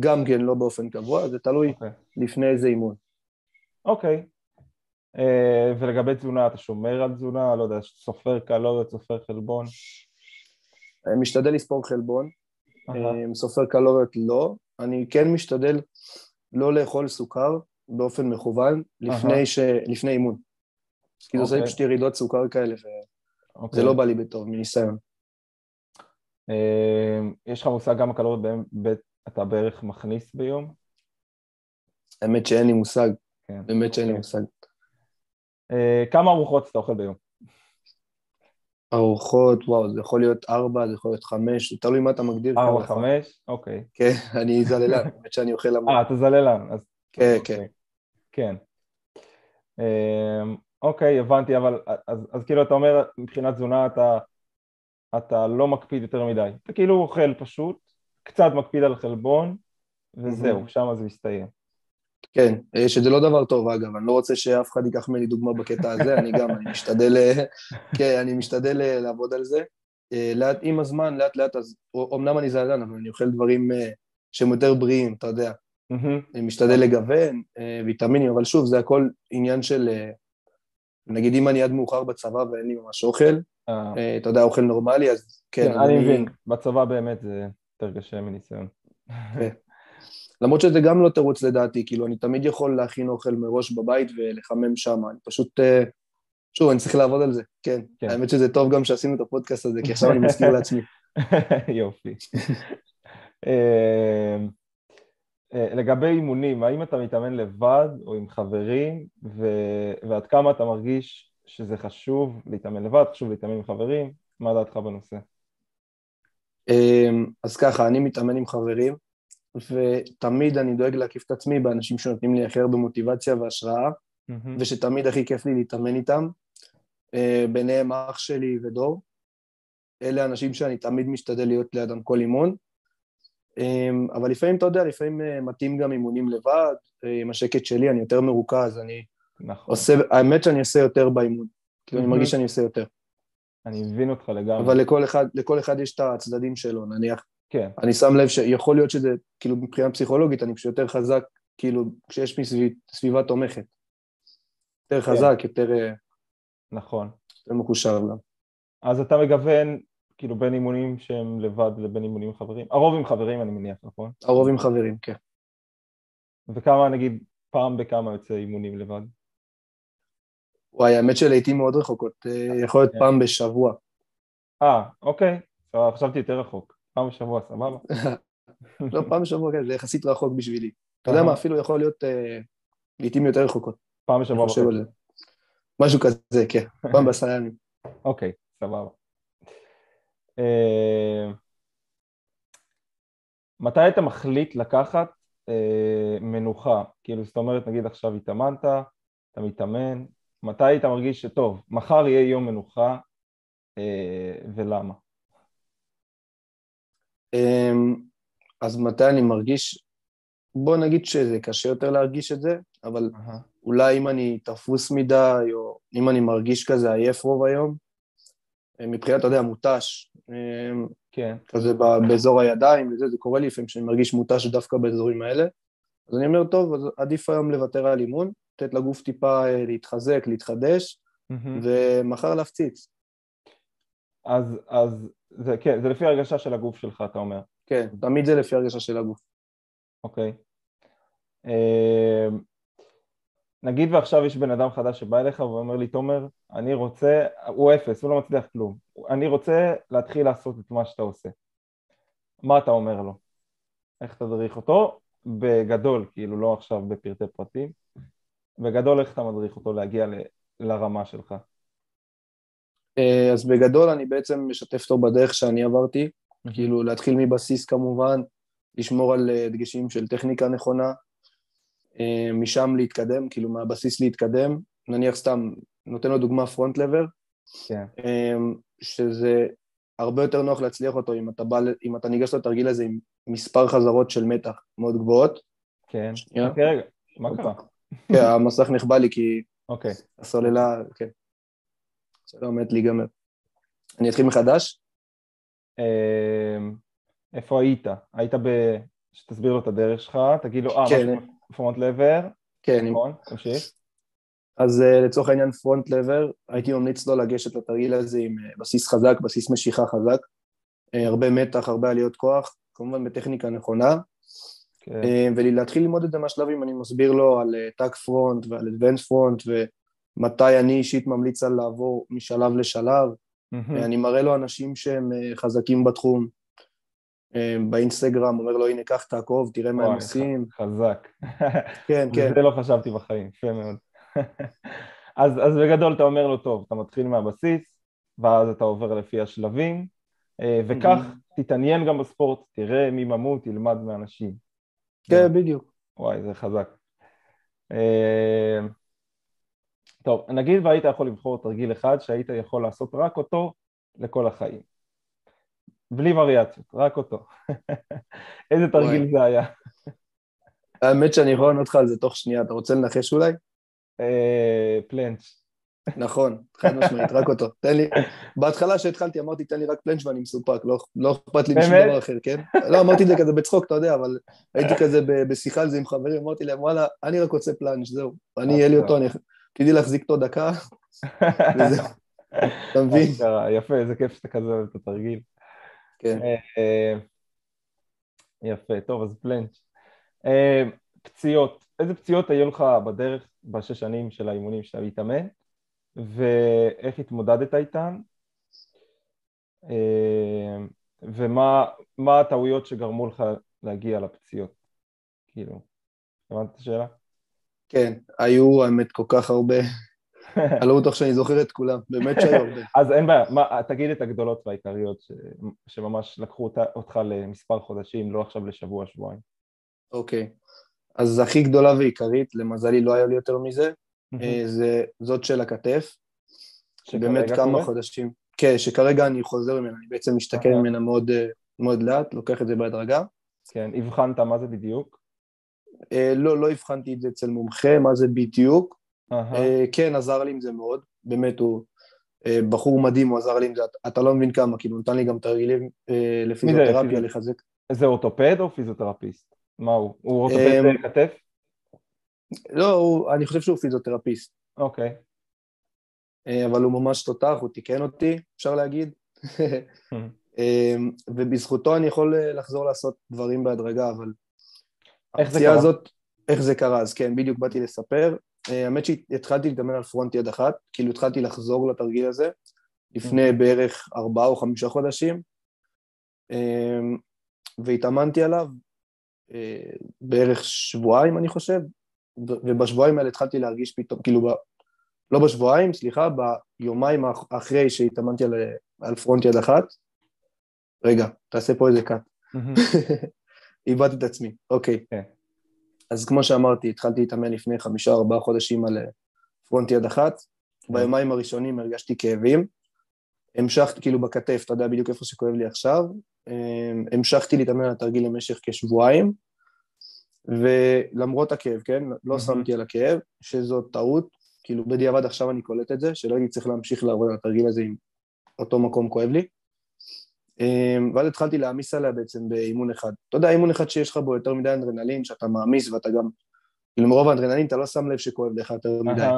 גם כן, לא באופן קבוע, זה תלוי. אוקיי. לפני איזה אימון. אוקיי. אה, ולגבי תזונה, אתה שומר על תזונה? לא יודע, סופר קלוריות, סופר חלבון? משתדל לספור חלבון, אה, סופר קלוריות לא. אני כן משתדל לא לאכול סוכר באופן מכוון לפני, ש... לפני אימון. כי זה עושה אוקיי. פשוט ירידות סוכר כאלה, וזה אוקיי. לא בא לי בטוב, מניסיון. אה, יש לך מושג כמה קלוריות אתה בערך מכניס ביום? האמת שאין לי מושג, כן. באמת שאין לי אוקיי. מושג. אה, כמה ארוחות אתה אוכל ביום? ארוחות, וואו, זה יכול להיות ארבע, זה יכול להיות חמש, זה תלוי מה אתה מגדיר. ארבע, חמש? אוקיי. כן, אני זללן, באמת שאני אוכל המון. אה, אתה זללן, אז... כן. כן. כן. אוקיי, הבנתי, אבל אז, אז כאילו אתה אומר מבחינת תזונה אתה, אתה לא מקפיד יותר מדי. אתה כאילו אוכל פשוט, קצת מקפיד על חלבון, וזהו, שם זה מסתיים. כן, אה, שזה לא דבר טוב אגב, אני לא רוצה שאף אחד ייקח ממני דוגמה בקטע הזה, אני גם, אני משתדל, אה, כן, אני משתדל אה, לעבוד על זה. לאט, עם הזמן, לאט לאט, אז אמנם אני זעדן, אבל אני אוכל דברים שהם יותר בריאים, אתה יודע. אני משתדל לגוון, ויטמינים, אבל שוב, זה הכל עניין של, נגיד אם אני עד מאוחר בצבא ואין לי ממש אוכל, אתה יודע, אוכל נורמלי, אז כן. כן, אני מבין, בצבא באמת זה יותר קשה מניסיון. כן. למרות שזה גם לא תירוץ לדעתי, כאילו, אני תמיד יכול להכין אוכל מראש בבית ולחמם שם, אני פשוט... אה, שוב, אני צריך לעבוד על זה, כן. כן. האמת שזה טוב גם שעשינו את הפודקאסט הזה, כי עכשיו אני מזכיר לעצמי. יופי. אה, לגבי אימונים, האם אתה מתאמן לבד או עם חברים, ו... ועד כמה אתה מרגיש שזה חשוב להתאמן לבד, חשוב להתאמן עם חברים? מה דעתך בנושא? אמ, אז ככה, אני מתאמן עם חברים, ותמיד אני דואג להקיף את עצמי באנשים שנותנים לי הכי הרבה מוטיבציה והשראה, mm-hmm. ושתמיד הכי כיף לי להתאמן איתם, אה, ביניהם אח שלי ודור. אלה אנשים שאני תמיד משתדל להיות לידם כל אימון, אבל לפעמים, אתה יודע, לפעמים אה, מתאים גם אימונים לבד, עם השקט שלי, אני יותר מרוכז, אני נכון. עושה, האמת שאני עושה יותר באימון, כאילו. אני מרגיש שאני עושה יותר. אני מבין אותך לגמרי. אבל לכל אחד, לכל אחד יש את הצדדים שלו, נניח כן. אני שם לב שיכול להיות שזה, כאילו מבחינה פסיכולוגית, אני פשוט יותר חזק, כאילו, כשיש מסביב, סביבה תומכת. יותר כן. חזק, יותר... אה, נכון. יותר מקושר גם. אז אתה מגוון, כאילו, בין אימונים שהם לבד לבין אימונים עם חברים? הרוב עם חברים, אני מניח, נכון? הרוב עם חברים, כן. וכמה, נגיד, פעם בכמה יוצא אימונים לבד? וואי, האמת שלעיתים מאוד רחוקות, אה, יכול להיות כן. פעם בשבוע. אה, אוקיי, חשבתי יותר רחוק. פעם בשבוע, סבבה? לא, פעם בשבוע, כן, זה יחסית רחוק בשבילי. אתה יודע מה, אפילו יכול להיות אה, לעיתים יותר רחוקות. פעם בשבוע וחצי. משהו כזה, כן, פעם בעשרה ימים. אוקיי, סבבה. אה, מתי אתה מחליט לקחת אה, מנוחה? כאילו, זאת אומרת, נגיד עכשיו התאמנת, אתה מתאמן, מתי אתה מרגיש שטוב, מחר יהיה יום מנוחה, ולמה? אמ, אז מתי אני מרגיש, בוא נגיד שזה קשה יותר להרגיש את זה, אבל uh-huh. אולי אם אני תפוס מדי, או אם אני מרגיש כזה עייף רוב היום, מבחינת, אתה יודע, מותש, כן. כזה באזור הידיים וזה, זה קורה לי לפעמים שאני מרגיש מותש דווקא באזורים האלה, אז אני אומר, טוב, אז עדיף היום לוותר על אימון, לתת לגוף טיפה אה, להתחזק, להתחדש, mm-hmm. ומחר להפציץ. אז, אז זה, כן, זה לפי הרגשה של הגוף שלך, אתה אומר. כן, תמיד זה לפי הרגשה של הגוף. אוקיי. אה, נגיד ועכשיו יש בן אדם חדש שבא אליך ואומר לי, תומר, אני רוצה, הוא אפס, הוא לא מצליח כלום, אני רוצה להתחיל לעשות את מה שאתה עושה. מה אתה אומר לו? איך תדריך אותו? בגדול, כאילו לא עכשיו בפרטי פרטים, בגדול איך אתה מדריך אותו להגיע ל, לרמה שלך? אה, אז בגדול אני בעצם משתף אותו בדרך שאני עברתי. כאילו להתחיל מבסיס כמובן, לשמור על אה, דגשים של טכניקה נכונה, משם להתקדם, כאילו מהבסיס להתקדם, נניח סתם, נותן לו דוגמה פרונט לבר, כן. שזה הרבה יותר נוח להצליח אותו אם אתה, בא, אם אתה ניגש לתרגיל הזה עם מספר חזרות של מתח מאוד גבוהות. כן, אוקיי רגע, מה קרה? כן, המסך נחבא לי כי... אוקיי. הסוללה, כן. זה לא עומד להיגמר. אני אתחיל מחדש? אמ, איפה היית? היית ב... שתסביר לו את הדרך שלך, תגיד לו, אה, כן. פרונט לבר? כן. נכון, תמשיך. אז uh, לצורך העניין פרונט לבר, הייתי ממליץ לו לגשת לתרגיל הזה עם uh, בסיס חזק, בסיס משיכה חזק, uh, הרבה מתח, הרבה עליות כוח, כמובן בטכניקה נכונה, כן. ולהתחיל ללמוד את זה מהשלבים, אני מסביר לו על tuck front ועל advanced front, ומתי אני אישית ממליץ על לעבור משלב לשלב, mm-hmm. אני מראה לו אנשים שהם חזקים בתחום, באינסטגרם, אומר לו הנה קח תעקוב, תראה מה הם עושים. חזק. כן, כן. זה לא חשבתי בחיים, יפה מאוד. אז, אז בגדול אתה אומר לו, טוב, אתה מתחיל מהבסיס, ואז אתה עובר לפי השלבים, אה, וכך תתעניין גם בספורט, תראה מי ממות, תלמד מאנשים. כן, בדיוק. וואי, זה חזק. אה, טוב, נגיד והיית יכול לבחור תרגיל אחד שהיית יכול לעשות רק אותו לכל החיים. בלי וריאציות, רק אותו. איזה תרגיל זה היה? האמת שאני יכול לענות לך על זה תוך שנייה, אתה רוצה לנחש אולי? אה, פלנץ'. נכון, חד משמעית, רק אותו. תן לי, בהתחלה שהתחלתי אמרתי תן לי רק פלנץ' ואני מסופק, לא, לא אכפת לי משום דבר אחר, כן? לא, אמרתי את זה כזה בצחוק, אתה יודע, אבל הייתי כזה בשיחה על זה עם חברים, אמרתי להם, וואלה, אני רק רוצה פלנץ', זהו. אני, יהיה לי אותו, אני תדעי להחזיק אותו דקה, וזהו. אתה מבין? יפה, איזה כיף שאתה כזה אוהב את התרגיל. כן. אה, אה, יפה, טוב, אז פלנץ'. פציעות, איזה פציעות היו לך בדרך בשש שנים של האימונים שאתה מתאמן, ואיך התמודדת איתן, אה, ומה הטעויות שגרמו לך להגיע לפציעות, כאילו, הבנת את השאלה? כן, היו האמת כל כך הרבה, אני לא בטוח שאני זוכר את כולם, באמת שהיו הרבה. אז אין בעיה, מה, תגיד את הגדולות והעיקריות ש, שממש לקחו אותה, אותך למספר חודשים, לא עכשיו לשבוע, שבועיים. אוקיי, אז הכי גדולה ועיקרית, למזלי לא היה לי יותר מזה, mm-hmm. זה זאת של הכתף, שבאמת כמה קורה? חודשים, כן, שכרגע אני חוזר ממנה, אני בעצם okay. ממנה מאוד, אה, מאוד לאט, לוקח את זה בהדרגה. כן, הבחנת מה זה בדיוק? Uh, לא, לא הבחנתי את זה אצל מומחה, מה זה בדיוק. Uh-huh. Uh, כן, עזר לי עם זה מאוד, באמת הוא uh, בחור מדהים, הוא עזר לי עם זה, אתה, לא מבין כמה, כאילו נתן לי גם תרגילים uh, לפיזיותרפיה לחזק. זה אורתופד או פיזיותרפיסט? מה הוא? הוא אורתופד אמ, כתף? לא, הוא, אני חושב שהוא פיזיותרפיסט. אוקיי. אה, אבל הוא ממש תותח, הוא תיקן אותי, אפשר להגיד. אמ, ובזכותו אני יכול אה, לחזור לעשות דברים בהדרגה, אבל... איך זה קרה? הזאת, איך זה קרה, אז כן, בדיוק באתי לספר. אה, האמת שהתחלתי להתאמן על פרונט יד אחת, כאילו התחלתי לחזור לתרגיל הזה לפני בערך ארבעה או חמישה חודשים, אמ, והתאמנתי עליו, אה, בערך שבועיים אני חושב, ובשבועיים האלה התחלתי להרגיש פתאום, כאילו, ב, לא בשבועיים, סליחה, ביומיים אחרי שהתאמנתי על, על פרונט יד אחת, רגע, תעשה פה איזה קאט. איבדתי את עצמי, אוקיי. Okay. כן. אז כמו שאמרתי, התחלתי להתאמן לפני חמישה ארבעה חודשים על פרונט יד אחת, okay. ביומיים הראשונים הרגשתי כאבים, המשכתי כאילו בכתף, אתה יודע בדיוק איפה שכואב לי עכשיו, אמ, המשכתי להתאמן על התרגיל למשך כשבועיים, ולמרות הכאב, כן? לא שמתי על הכאב, שזו טעות, כאילו בדיעבד עכשיו אני קולט את זה, שלא הייתי צריך להמשיך לעבוד על התרגיל הזה עם אותו מקום כואב לי. אמ, ואז התחלתי להעמיס עליה בעצם באימון אחד. אתה יודע, אימון אחד שיש לך בו יותר מדי אנדרנלין, שאתה מעמיס ואתה גם... כאילו מרוב האנדרנלין אתה לא שם לב שכואב לך יותר מדי.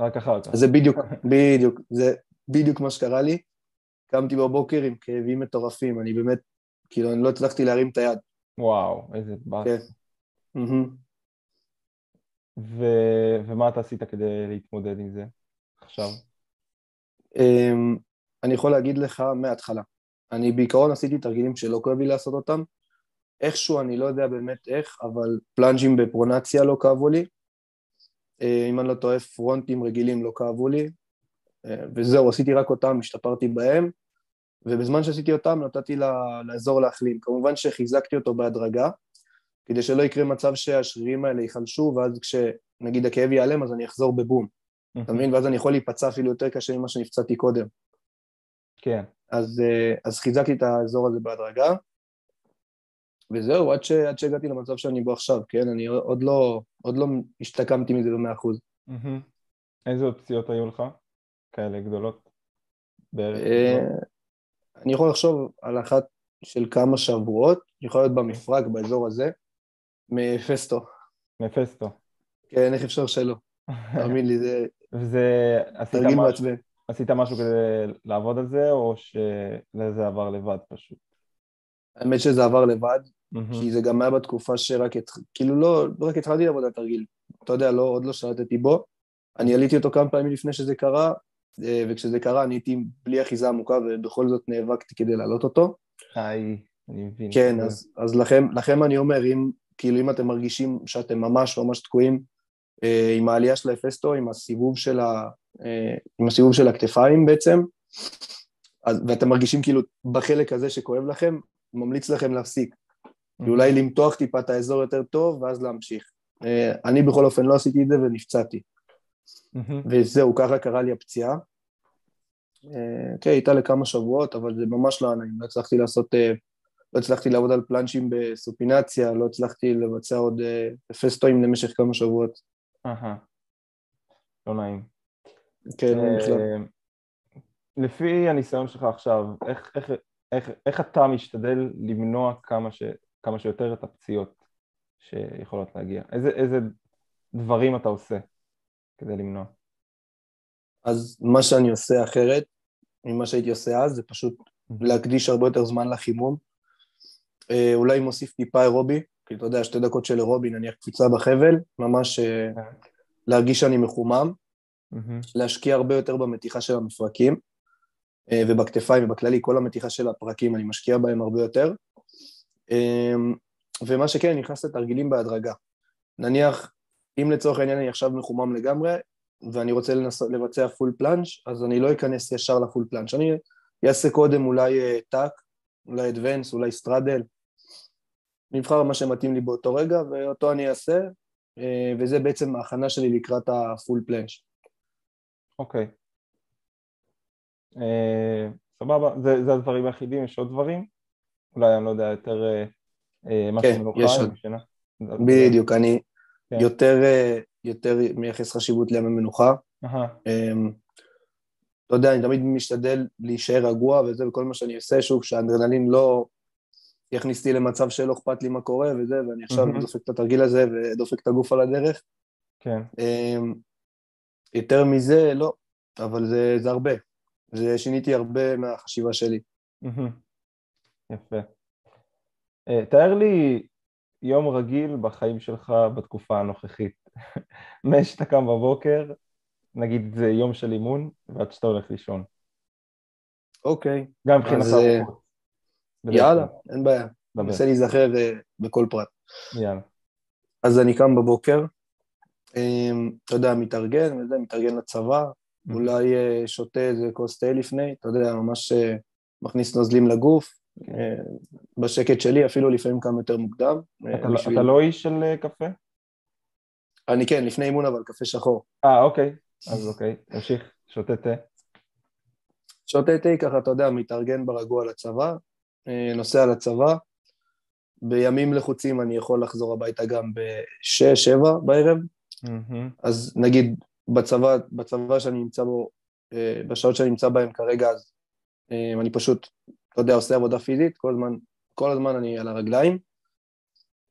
רק אחר כך. זה בדיוק, בדיוק, זה בדיוק מה שקרה לי. קמתי בבוקר עם כאבים מטורפים, אני באמת, כאילו, אני לא הצלחתי להרים את היד. וואו, איזה באס. כן. ו... ומה אתה עשית כדי להתמודד עם זה עכשיו? אמ, אני יכול להגיד לך מההתחלה. אני בעיקרון עשיתי תרגילים שלא כואב לי לעשות אותם. איכשהו, אני לא יודע באמת איך, אבל פלאנג'ים בפרונציה לא כאבו לי. אה, אם אני לא טועה, פרונטים רגילים לא כאבו לי. אה, וזהו, עשיתי רק אותם, השתפרתי בהם. ובזמן שעשיתי אותם נתתי לה, לאזור להחלים. כמובן שחיזקתי אותו בהדרגה, כדי שלא יקרה מצב שהשרירים האלה ייחלשו, ואז כשנגיד הכאב ייעלם אז אני אחזור בבום. אתה מבין? ואז אני יכול להיפצע אפילו יותר קשה ממה שנפצעתי קודם. כן. אז, אה, אז חיזקתי את האזור הזה בהדרגה, וזהו, עד, ש, עד שהגעתי למצב שאני בו עכשיו, כן? אני עוד לא, עוד לא השתקמתי מזה במאה אחוז. איזה אופציות היו לך? כאלה גדולות? בערך? אה, אני יכול לחשוב על אחת של כמה שבועות, יכול להיות במפרק, באזור הזה, מפסטו. מפסטו. כן, איך אפשר שלא? תאמין לי, זה... וזה... תרגיל מעצבן. עשית משהו כדי לעבוד על זה, או שזה עבר לבד פשוט? האמת שזה עבר לבד, mm-hmm. כי זה גם היה בתקופה שרק, את... כאילו לא, רק התחלתי לעבוד על תרגיל, אתה יודע, לא, עוד לא שלטתי בו, אני עליתי אותו כמה פעמים לפני שזה קרה, אה, וכשזה קרה אני הייתי בלי אחיזה עמוקה ובכל זאת נאבקתי כדי להעלות אותו. היי, אני מבין. כן, אז, אז לכם, לכם אני אומר, אם, כאילו אם אתם מרגישים שאתם ממש ממש תקועים עם העלייה של האפסטו, עם הסיבוב של, ה, אה, עם הסיבוב של הכתפיים בעצם, אז, ואתם מרגישים כאילו בחלק הזה שכואב לכם, ממליץ לכם להפסיק. Mm-hmm. אולי למתוח טיפה את האזור יותר טוב ואז להמשיך. אה, אני בכל אופן לא עשיתי את זה ונפצעתי. Mm-hmm. וזהו, ככה קרה לי הפציעה. אה, כן, הייתה לכמה שבועות, אבל זה ממש לא נעים, לא הצלחתי לעשות, אה, לא הצלחתי לעבוד על פלאנצ'ים בסופינציה, לא הצלחתי לבצע עוד פסטואים למשך כמה שבועות. אהה, לא נעים. כן, בכלל. לפי הניסיון שלך עכשיו, איך, איך, איך, איך אתה משתדל למנוע כמה, ש, כמה שיותר את הפציעות שיכולות להגיע? איזה, איזה דברים אתה עושה כדי למנוע? אז מה שאני עושה אחרת ממה שהייתי עושה אז, זה פשוט להקדיש הרבה יותר זמן לחימום. אה, אולי מוסיף טיפה אירובי, כי אתה יודע, שתי דקות של אירובי, נניח קפיצה בחבל, ממש אה, כן. להרגיש שאני מחומם, להשקיע הרבה יותר במתיחה של המפרקים. אה, ובכתפיים ובכללי, כל המתיחה של הפרקים, אני משקיע בהם הרבה יותר. אמ, ומה שכן, אני נכנס לתרגילים בהדרגה. נניח, אם לצורך העניין אני עכשיו מחומם לגמרי, ואני רוצה לנס... לבצע full planche, אז אני לא אכנס ישר ל full planche. אני אעשה קודם אולי tuck, אה, אולי advanced, אולי straddle. נבחר מה שמתאים לי באותו רגע, ואותו אני אעשה, אה, וזה בעצם ההכנה שלי לקראת ה full planche. אוקיי. אה, סבבה, זה, זה הדברים היחידים, יש עוד דברים? אולי אני לא יודע, יותר אה, אה משהו כן, מנוחה? יש עוד. בדיוק, אני כן. יותר, יותר מייחס חשיבות לימי מנוחה. אתה יודע, אני תמיד משתדל להישאר רגוע וזה, וכל מה שאני עושה, שוב, שהאנדרנלין לא יכניס אותי למצב שלא אכפת לי מה קורה וזה, ואני עכשיו mm-hmm. דופק את התרגיל הזה ודופק את הגוף על הדרך. כן. אמ, יותר מזה, לא, אבל זה, זה הרבה. ושיניתי הרבה מהחשיבה שלי. יפה. אה, תאר לי יום רגיל בחיים שלך בתקופה הנוכחית. מאיך קם בבוקר, נגיד זה יום של אימון, ועד שאתה הולך לישון. אוקיי. גם מבחינת הארוחות. יאללה, אין בעיה. ננסה להיזכר אה, בכל פרט. יאללה. אז אני קם בבוקר, אמ, אתה יודע, מתארגן, מתארגן לצבא, אולי אה, שותה איזה כוס תה לפני, אתה יודע, ממש אה, מכניס נוזלים לגוף, אה, בשקט שלי, אפילו לפעמים קם יותר מוקדם. אתה, לא- בשביל... אתה לא איש של קפה? אני כן, לפני אימון אבל קפה שחור. אה, אוקיי, אז אוקיי, תמשיך, שותה תה. שותה תה ככה, אתה יודע, מתארגן ברגוע לצבא, נוסע לצבא, בימים לחוצים אני יכול לחזור הביתה גם בשש, שבע בערב, Mm-hmm. אז נגיד בצבא, בצבא שאני נמצא בו, אה, בשעות שאני נמצא בהם כרגע, אז אה, אני פשוט, אתה יודע, עושה עבודה פיזית, כל הזמן, כל הזמן אני על הרגליים,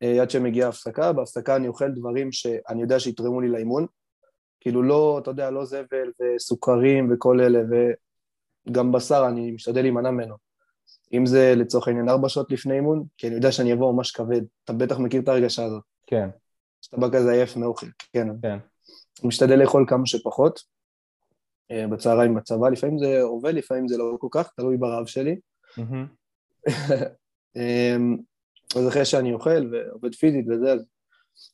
אה, עד שמגיעה הפסקה, בהפסקה אני אוכל דברים שאני יודע שיתרמו לי לאימון, כאילו לא, אתה יודע, לא זבל וסוכרים וכל אלה, וגם בשר אני משתדל להימנע ממנו. אם זה לצורך העניין ארבע שעות לפני אימון, כי אני יודע שאני אבוא ממש כבד, אתה בטח מכיר את הרגשה הזאת. כן, שאתה בא כזה עייף מאוכל, כן. כן. אני משתדל לאכול כמה שפחות. אה, בצהריים בצבא, לפעמים זה עובד, לפעמים זה לא כל כך, תלוי ברעב שלי. Mm-hmm. אמ, אז אחרי שאני אוכל ועובד פיזית וזה, אז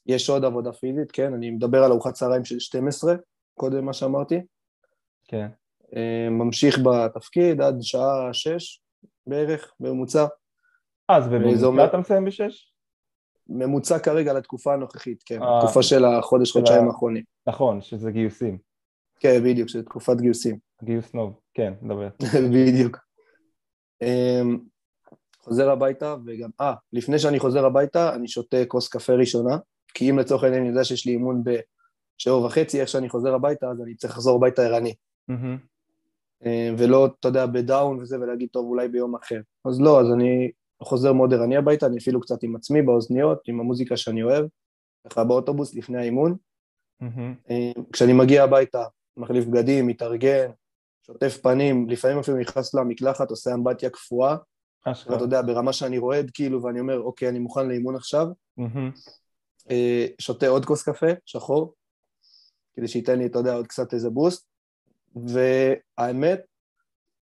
יש עוד עבודה פיזית, כן, אני מדבר על ארוחת צהריים של 12, קודם מה שאמרתי. כן. אמ, ממשיך בתפקיד עד שעה 6 בערך, בממוצע. אז בממוצע אומר- אתה מסיים בשש? ממוצע כרגע לתקופה הנוכחית, כן, אה, תקופה של החודש, חודשיים האחרונים. נכון, שזה גיוסים. כן, בדיוק, של תקופת גיוסים. גיוס נוב, כן, דבר. בדיוק. אמ, חוזר הביתה וגם, אה, לפני שאני חוזר הביתה אני שותה כוס קפה ראשונה, כי אם לצורך העניין אני יודע שיש לי אימון בשבע וחצי, איך שאני חוזר הביתה אז אני צריך לחזור הביתה ערני. מהמם. אמ, ולא, אתה יודע, בדאון וזה, ולהגיד, טוב, אולי ביום אחר. אז לא, אז אני חוזר מאוד ערני הביתה, אני אפילו קצת עם עצמי באוזניות, עם המוזיקה שאני אוהב, ככה באוטובוס לפני האימון. מהמם. אה, כשאני מגיע הביתה, מחליף בגדים, מתארגן, שוטף פנים, לפעמים אפילו נכנס למקלחת, עושה אמבטיה קפואה, אשכרה. ואתה יודע, ברמה שאני רועד כאילו, ואני אומר, אוקיי, אני מוכן לאימון עכשיו, מהמם. אה, שותה עוד כוס קפה, שחור, כדי שייתן לי, אתה יודע, עוד קצת איזה בוסט, והאמת,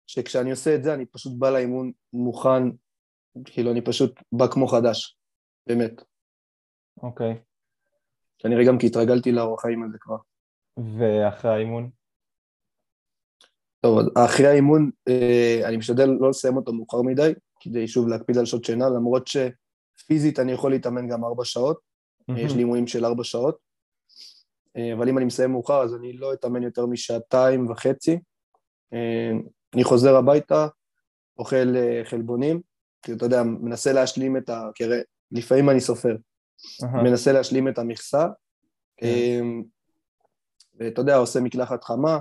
שכשאני עושה את זה, אני פשוט בא לאימון מוכן, כאילו, אני פשוט בא כמו חדש, באמת. אוקיי. כנראה גם כי התרגלתי לאורח חיים הזה כבר. ואחרי האימון? טוב, אחרי האימון, אה, אני משתדל לא לסיים אותו מאוחר מדי, כדי שוב להקפיד על שעות שינה, למרות שפיזית אני יכול להתאמן גם ארבע שעות, יש לי אימונים של ארבע שעות, אבל אם אני מסיים מאוחר אז אני לא אתאמן יותר משעתיים וחצי. אה, אני חוזר הביתה, אוכל אה, חלבונים, כי אתה יודע, מנסה להשלים את ה... כי הרי לפעמים אני סופר, אהה. מנסה להשלים את המכסה, כן. אה, ואתה יודע, עושה מקלחת חמה,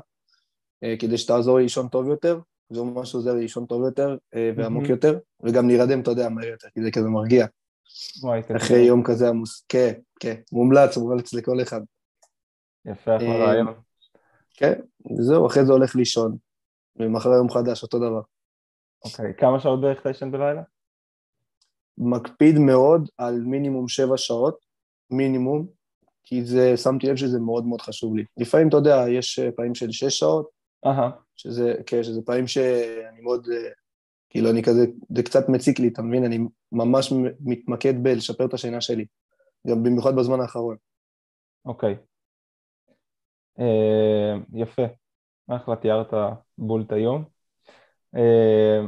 אה, כדי שתעזור לי לישון טוב יותר, זה ממש עוזר לי לישון טוב יותר אה, ועמוק מהמם. יותר, וגם להירדם, אתה יודע, מהר יותר, כי זה כזה מרגיע. וואי. אחרי יום כזה עמוס, כן, כן, מומלץ, מומלץ לכל אחד. יפה, אחלה אה, רעיון. כן, זהו, אחרי זה הולך לישון, ומחר יום חדש, אותו דבר. אוקיי, כמה שעות בערך אתה ישן בלילה? מקפיד מאוד על מינימום שבע שעות, מינימום, כי זה, שמתי לב שזה מאוד מאוד חשוב לי. לפעמים, אתה יודע, יש אה, פעמים של שש שעות, אהה, שזה, כן, שזה פעמים שאני מאוד, אה, כאילו, אני כזה, זה קצת מציק לי, אתה מבין? אני ממש מתמקד בלשפר את השינה שלי, גם במיוחד בזמן האחרון. אוקיי. יפה. אחלה, תיארת בול את היום. אה,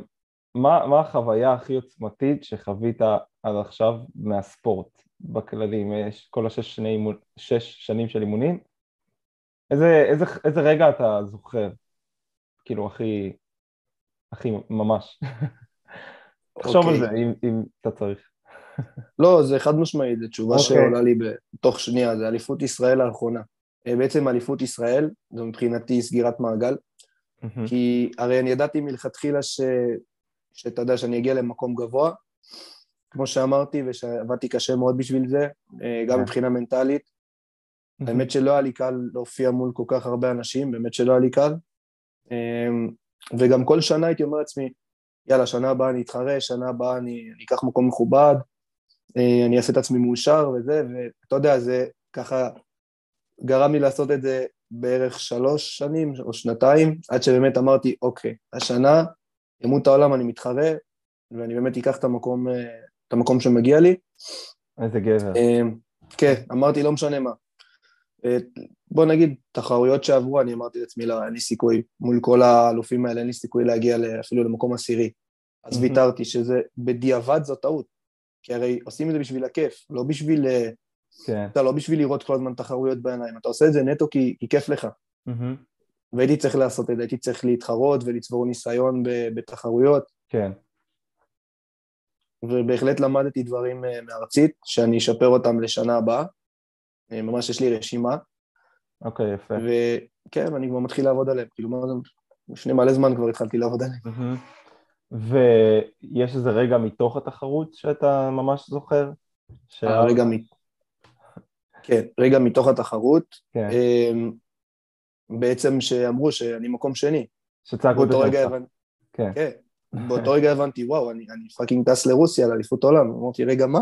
מה, מה החוויה הכי עוצמתית שחווית עד עכשיו מהספורט בכללי, יש כל השש שני שש שנים של אימונים? איזה, איזה, איזה רגע אתה זוכר? כאילו, הכי, הכי ממש. תחשוב על אוקיי. זה, אם, אם אתה צריך. לא, זה חד משמעית, זו תשובה אוקיי. שעולה לי בתוך שנייה, זה אליפות ישראל האחרונה. אה, בעצם אליפות ישראל, זו מבחינתי סגירת מעגל, מהמם. כי הרי אני ידעתי מלכתחילה ש... שאתה יודע שאני אגיע למקום גבוה, כמו שאמרתי, ושעבדתי קשה מאוד בשביל זה, אה, גם כן. מבחינה מנטלית. האמת שלא היה לי קל להופיע מול כל כך הרבה אנשים, באמת שלא היה לי קל. אה, וגם כל שנה הייתי אומר לעצמי, יאללה, שנה הבאה אני אתחרה, שנה הבאה אני, אני אקח מקום מכובד, אה, אני אעשה את עצמי מאושר וזה, ואתה יודע, זה ככה גרם לי לעשות את זה בערך שלוש שנים או שנתיים, עד שבאמת אמרתי, אוקיי, השנה, ימות העולם, אני מתחרה, ואני באמת אקח את המקום, אה, את המקום שמגיע לי. איזה גבר. אה, כן, אמרתי, לא משנה מה. אה, בוא נגיד, תחרויות שעברו, אני אמרתי לעצמי, לא, אין לי סיכוי, מול כל האלופים האלה, אין לי סיכוי להגיע אפילו למקום עשירי. אז. ויתרתי, שזה בדיעבד זו טעות. כי הרי עושים את זה בשביל הכיף, לא בשביל, כן. אתה לא בשביל לראות כל הזמן תחרויות בעיניים, אתה עושה את זה נטו כי, כי כיף לך. מהמם. והייתי צריך לעשות את זה, הייתי צריך להתחרות ולצבור ניסיון ב- בתחרויות, כן. ובהחלט למדתי דברים אה, מארצית, שאני אשפר אותם לשנה הבאה. אה, ממש יש לי רשימה. אוקיי, יפה. וכן, אני כבר מתחיל לעבוד עליהם. כאילו, מה זה, לפני מלא זמן כבר התחלתי לעבוד עליהם. ויש איזה רגע מתוך התחרות שאתה ממש זוכר? רגע מ... כן, רגע מתוך התחרות. כן. אמ, בעצם שאמרו שאני מקום שני. שצעקו את זה הבנ... כן. כן. באותו רגע הבנתי, וואו, אני, אני fucking טס לרוסיה לאליפות עולם. אמרתי, רגע, מה?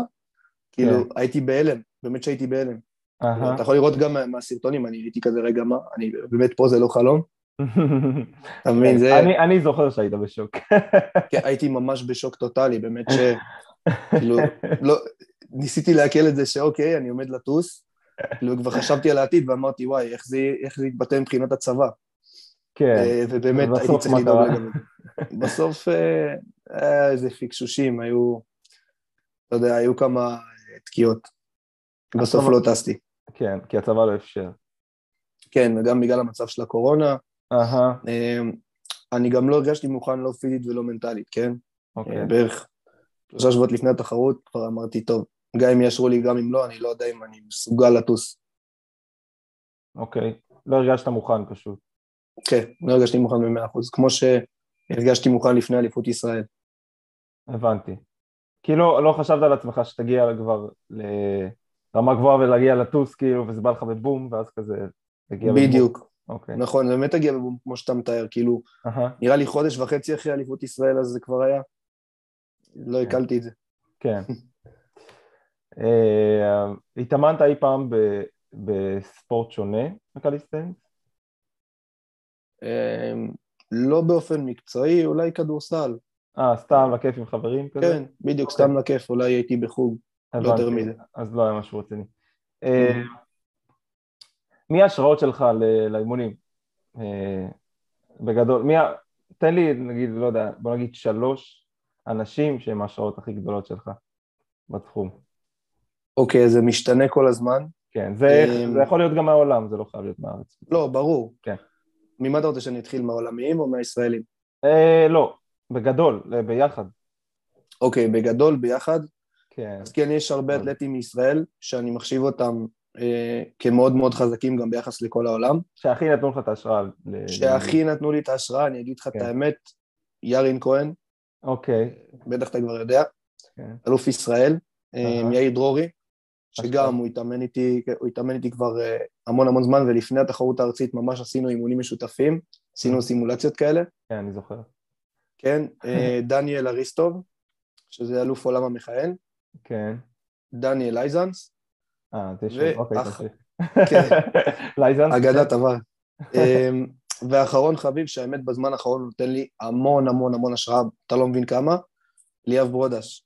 כאילו, כן. הייתי בהלם, באמת שהייתי בהלם. Uh-huh. אתה יכול לראות גם מהסרטונים, אני הייתי כזה, רגע, מה? אני, באמת פה זה לא חלום. אתה מבין, זה... אני, אני זוכר שהיית בשוק. כן, הייתי ממש בשוק טוטאלי, באמת ש... כאילו, לא, ניסיתי לעכל את זה שאוקיי, אני עומד לטוס, כאילו כבר חשבתי על העתיד ואמרתי, וואי, איך זה, איך זה יתבטא מבחינת הצבא. כן. אה, ובאמת הייתי צריך לדאוג לזה. בסוף אה, היה איזה פיקשושים, היו, אתה יודע, היו כמה אה, תקיעות. בסוף לא טסתי. כן, כי הצבא לא אפשר. כן, וגם בגלל המצב של הקורונה. אהה. אני גם לא הרגשתי מוכן לא פיזית ולא מנטלית, כן? אוקיי. בערך שלושה שבועות לפני התחרות כבר אמרתי, טוב, גם אם יאשרו לי, גם אם לא, אני לא יודע אם אני מסוגל לטוס. אוקיי, לא הרגשת מוכן פשוט. כן, לא הרגשתי מוכן במאה אחוז, כמו שהרגשתי מוכן לפני אליפות ישראל. הבנתי. כאילו לא חשבת על עצמך שתגיע כבר לרמה גבוהה ולהגיע לטוס כאילו וזה בא לך בבום ואז כזה תגיע בבום. בדיוק. אוקיי. נכון, באמת תגיע בבום כמו שאתה מתאר, כאילו uh-huh. נראה לי חודש וחצי אחרי אליפות ישראל אז זה כבר היה. לא כן. הקלתי את זה. כן. אה, התאמנת אי פעם בספורט שונה מקליסטנס? אמ, לא באופן מקצועי, אולי כדורסל. אה, סתם לכיף עם חברים כזה? כן, בדיוק, סתם לכיף, אולי הייתי בחוג, לא יותר מזה. אז לא היה משהו רציני. אה, מי ההשראות שלך לאימונים? אה, בגדול, מי ה... תן לי, נגיד, לא יודע, בוא נגיד שלוש אנשים שהם ההשראות הכי גדולות שלך בתחום. אוקיי, זה משתנה כל הזמן. כן, זה, אמ, זה יכול להיות גם מהעולם, זה לא חייב להיות מהארץ. לא, ברור. כן. ממה אתה רוצה שאני אתחיל, מהעולמיים או מהישראלים? אה, לא, בגדול, ביחד. אוקיי, בגדול, ביחד? כן. אז כן, יש הרבה אתלטים מישראל שאני מחשיב אותם אה, כמאוד מאוד חזקים גם ביחס לכל העולם. שהכי נתנו לך את ההשראה. שהכי נתנו לי את ההשראה, אני אגיד לך כן. את האמת, יארין כהן. אוקיי. בטח אתה כבר יודע. כן. אלוף ישראל, אה, יאיר דרורי. שגם הוא התאמן איתי, הוא התאמן איתי כבר אה, המון המון זמן, ולפני התחרות הארצית ממש עשינו אימונים משותפים, עשינו mm. סימולציות כאלה. כן, אני זוכר. כן, אה, דניאל אריסטוב, שזה אלוף עולם המכהן. כן. דניאל אייזנס. אה, שם, אוקיי, תמשיך. כן. לייזנס. אגדת עבר. אמ, ואחרון חביב, שהאמת בזמן האחרון נותן לי המון המון המון השראה, אתה לא מבין כמה, ליאב ברודש.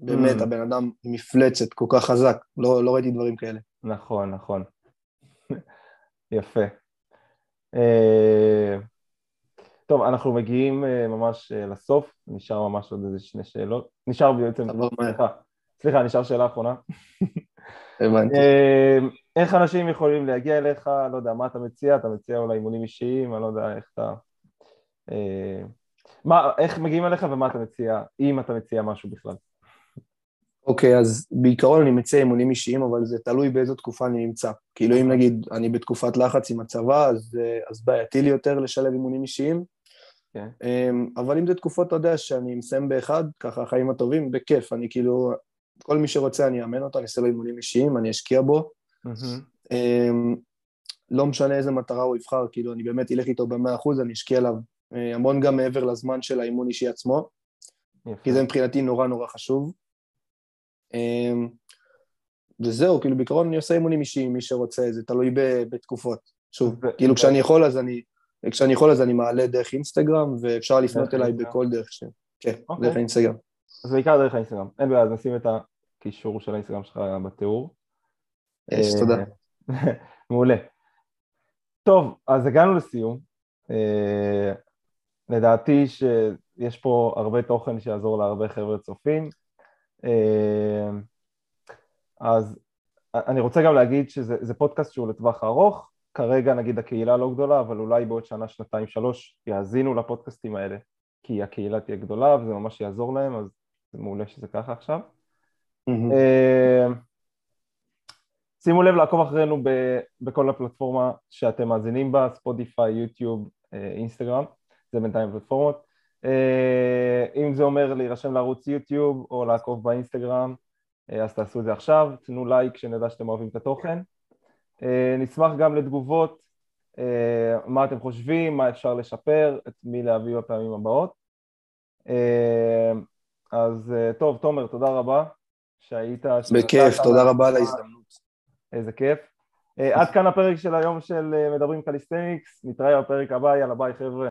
באמת, mm. הבן אדם מפלצת, כל כך חזק, לא, לא ראיתי דברים כאלה. נכון, נכון. יפה. Uh, טוב, אנחנו מגיעים uh, ממש uh, לסוף, נשאר ממש עוד איזה שני שאלות. נשאר בעצם, סליחה, סליחה, נשאר שאלה אחרונה. הבנתי. איך אנשים יכולים להגיע אליך, לא יודע, מה אתה מציע? אתה מציע אולי אימונים אישיים, אני לא יודע איך אתה... מה, איך מגיעים אליך ומה אתה מציע, אם אתה מציע משהו בכלל. אוקיי, אז בעיקרון אני מציע אימונים אישיים, אבל זה תלוי באיזו תקופה אני נמצא. כאילו אם נגיד אני בתקופת לחץ עם הצבא, אז, אז בעייתי לי יותר לשלב אימונים אישיים. Okay. כן. אמ, אבל אם זה תקופות, אתה יודע, שאני מסיים באחד, ככה החיים הטובים, בכיף, אני כאילו, כל מי שרוצה אני אאמן אותו, אני אעשה לו אימונים אישיים, אני אשקיע בו. Mm-hmm. לא משנה איזה מטרה הוא יבחר, כאילו אני באמת אלך איתו במאה אחוז, אני אשקיע עליו אה, המון גם מעבר לזמן של האימון אישי עצמו, יפה. כי זה מבחינתי נורא נורא חשוב. אמ, וזהו, כאילו בעיקרון אני עושה אימונים אישיים, מי שרוצה, זה תלוי בתקופות. שוב, כאילו כשאני יכול אז אני, כשאני יכול אז אני מעלה דרך אינסטגרם, ואפשר לפנות אליי בכל דרך ש... כן, אוקיי. דרך האינסטגרם. אז בעיקר דרך האינסטגרם. אין בעיה, אז נשים את הקישור של האינסטגרם שלך בתיאור. יש, תודה. מעולה. טוב, אז הגענו לסיום. אה, לדעתי שיש פה הרבה תוכן שיעזור להרבה חבר'ה צופים. אה, אז אני רוצה גם להגיד שזה פודקאסט שהוא לטווח ארוך, כרגע נגיד הקהילה לא גדולה, אבל אולי בעוד שנה, שנתיים, שלוש יאזינו לפודקאסטים האלה, כי הקהילה תהיה גדולה וזה ממש יעזור להם, אז זה מעולה שזה ככה עכשיו. Mm-hmm. שימו לב לעקוב אחרינו בכל הפלטפורמה שאתם מאזינים בה, ספוטיפיי, יוטיוב, אינסטגרם, זה בינתיים פלטפורמות. אם זה אומר להירשם לערוץ יוטיוב או לעקוב באינסטגרם, אז תעשו את זה עכשיו, תנו לייק שנדע שאתם אוהבים את התוכן. נשמח גם לתגובות, מה אתם חושבים, מה אפשר לשפר, את מי להביא בפעמים הבאות. אז טוב, תומר, תודה רבה שהיית... בכיף, תודה רבה על ההזדמנות. איזה כיף. עד כאן הפרק של היום של מדברים קליסטניקס, נתראה בפרק הבא, יאללה ביי חבר'ה.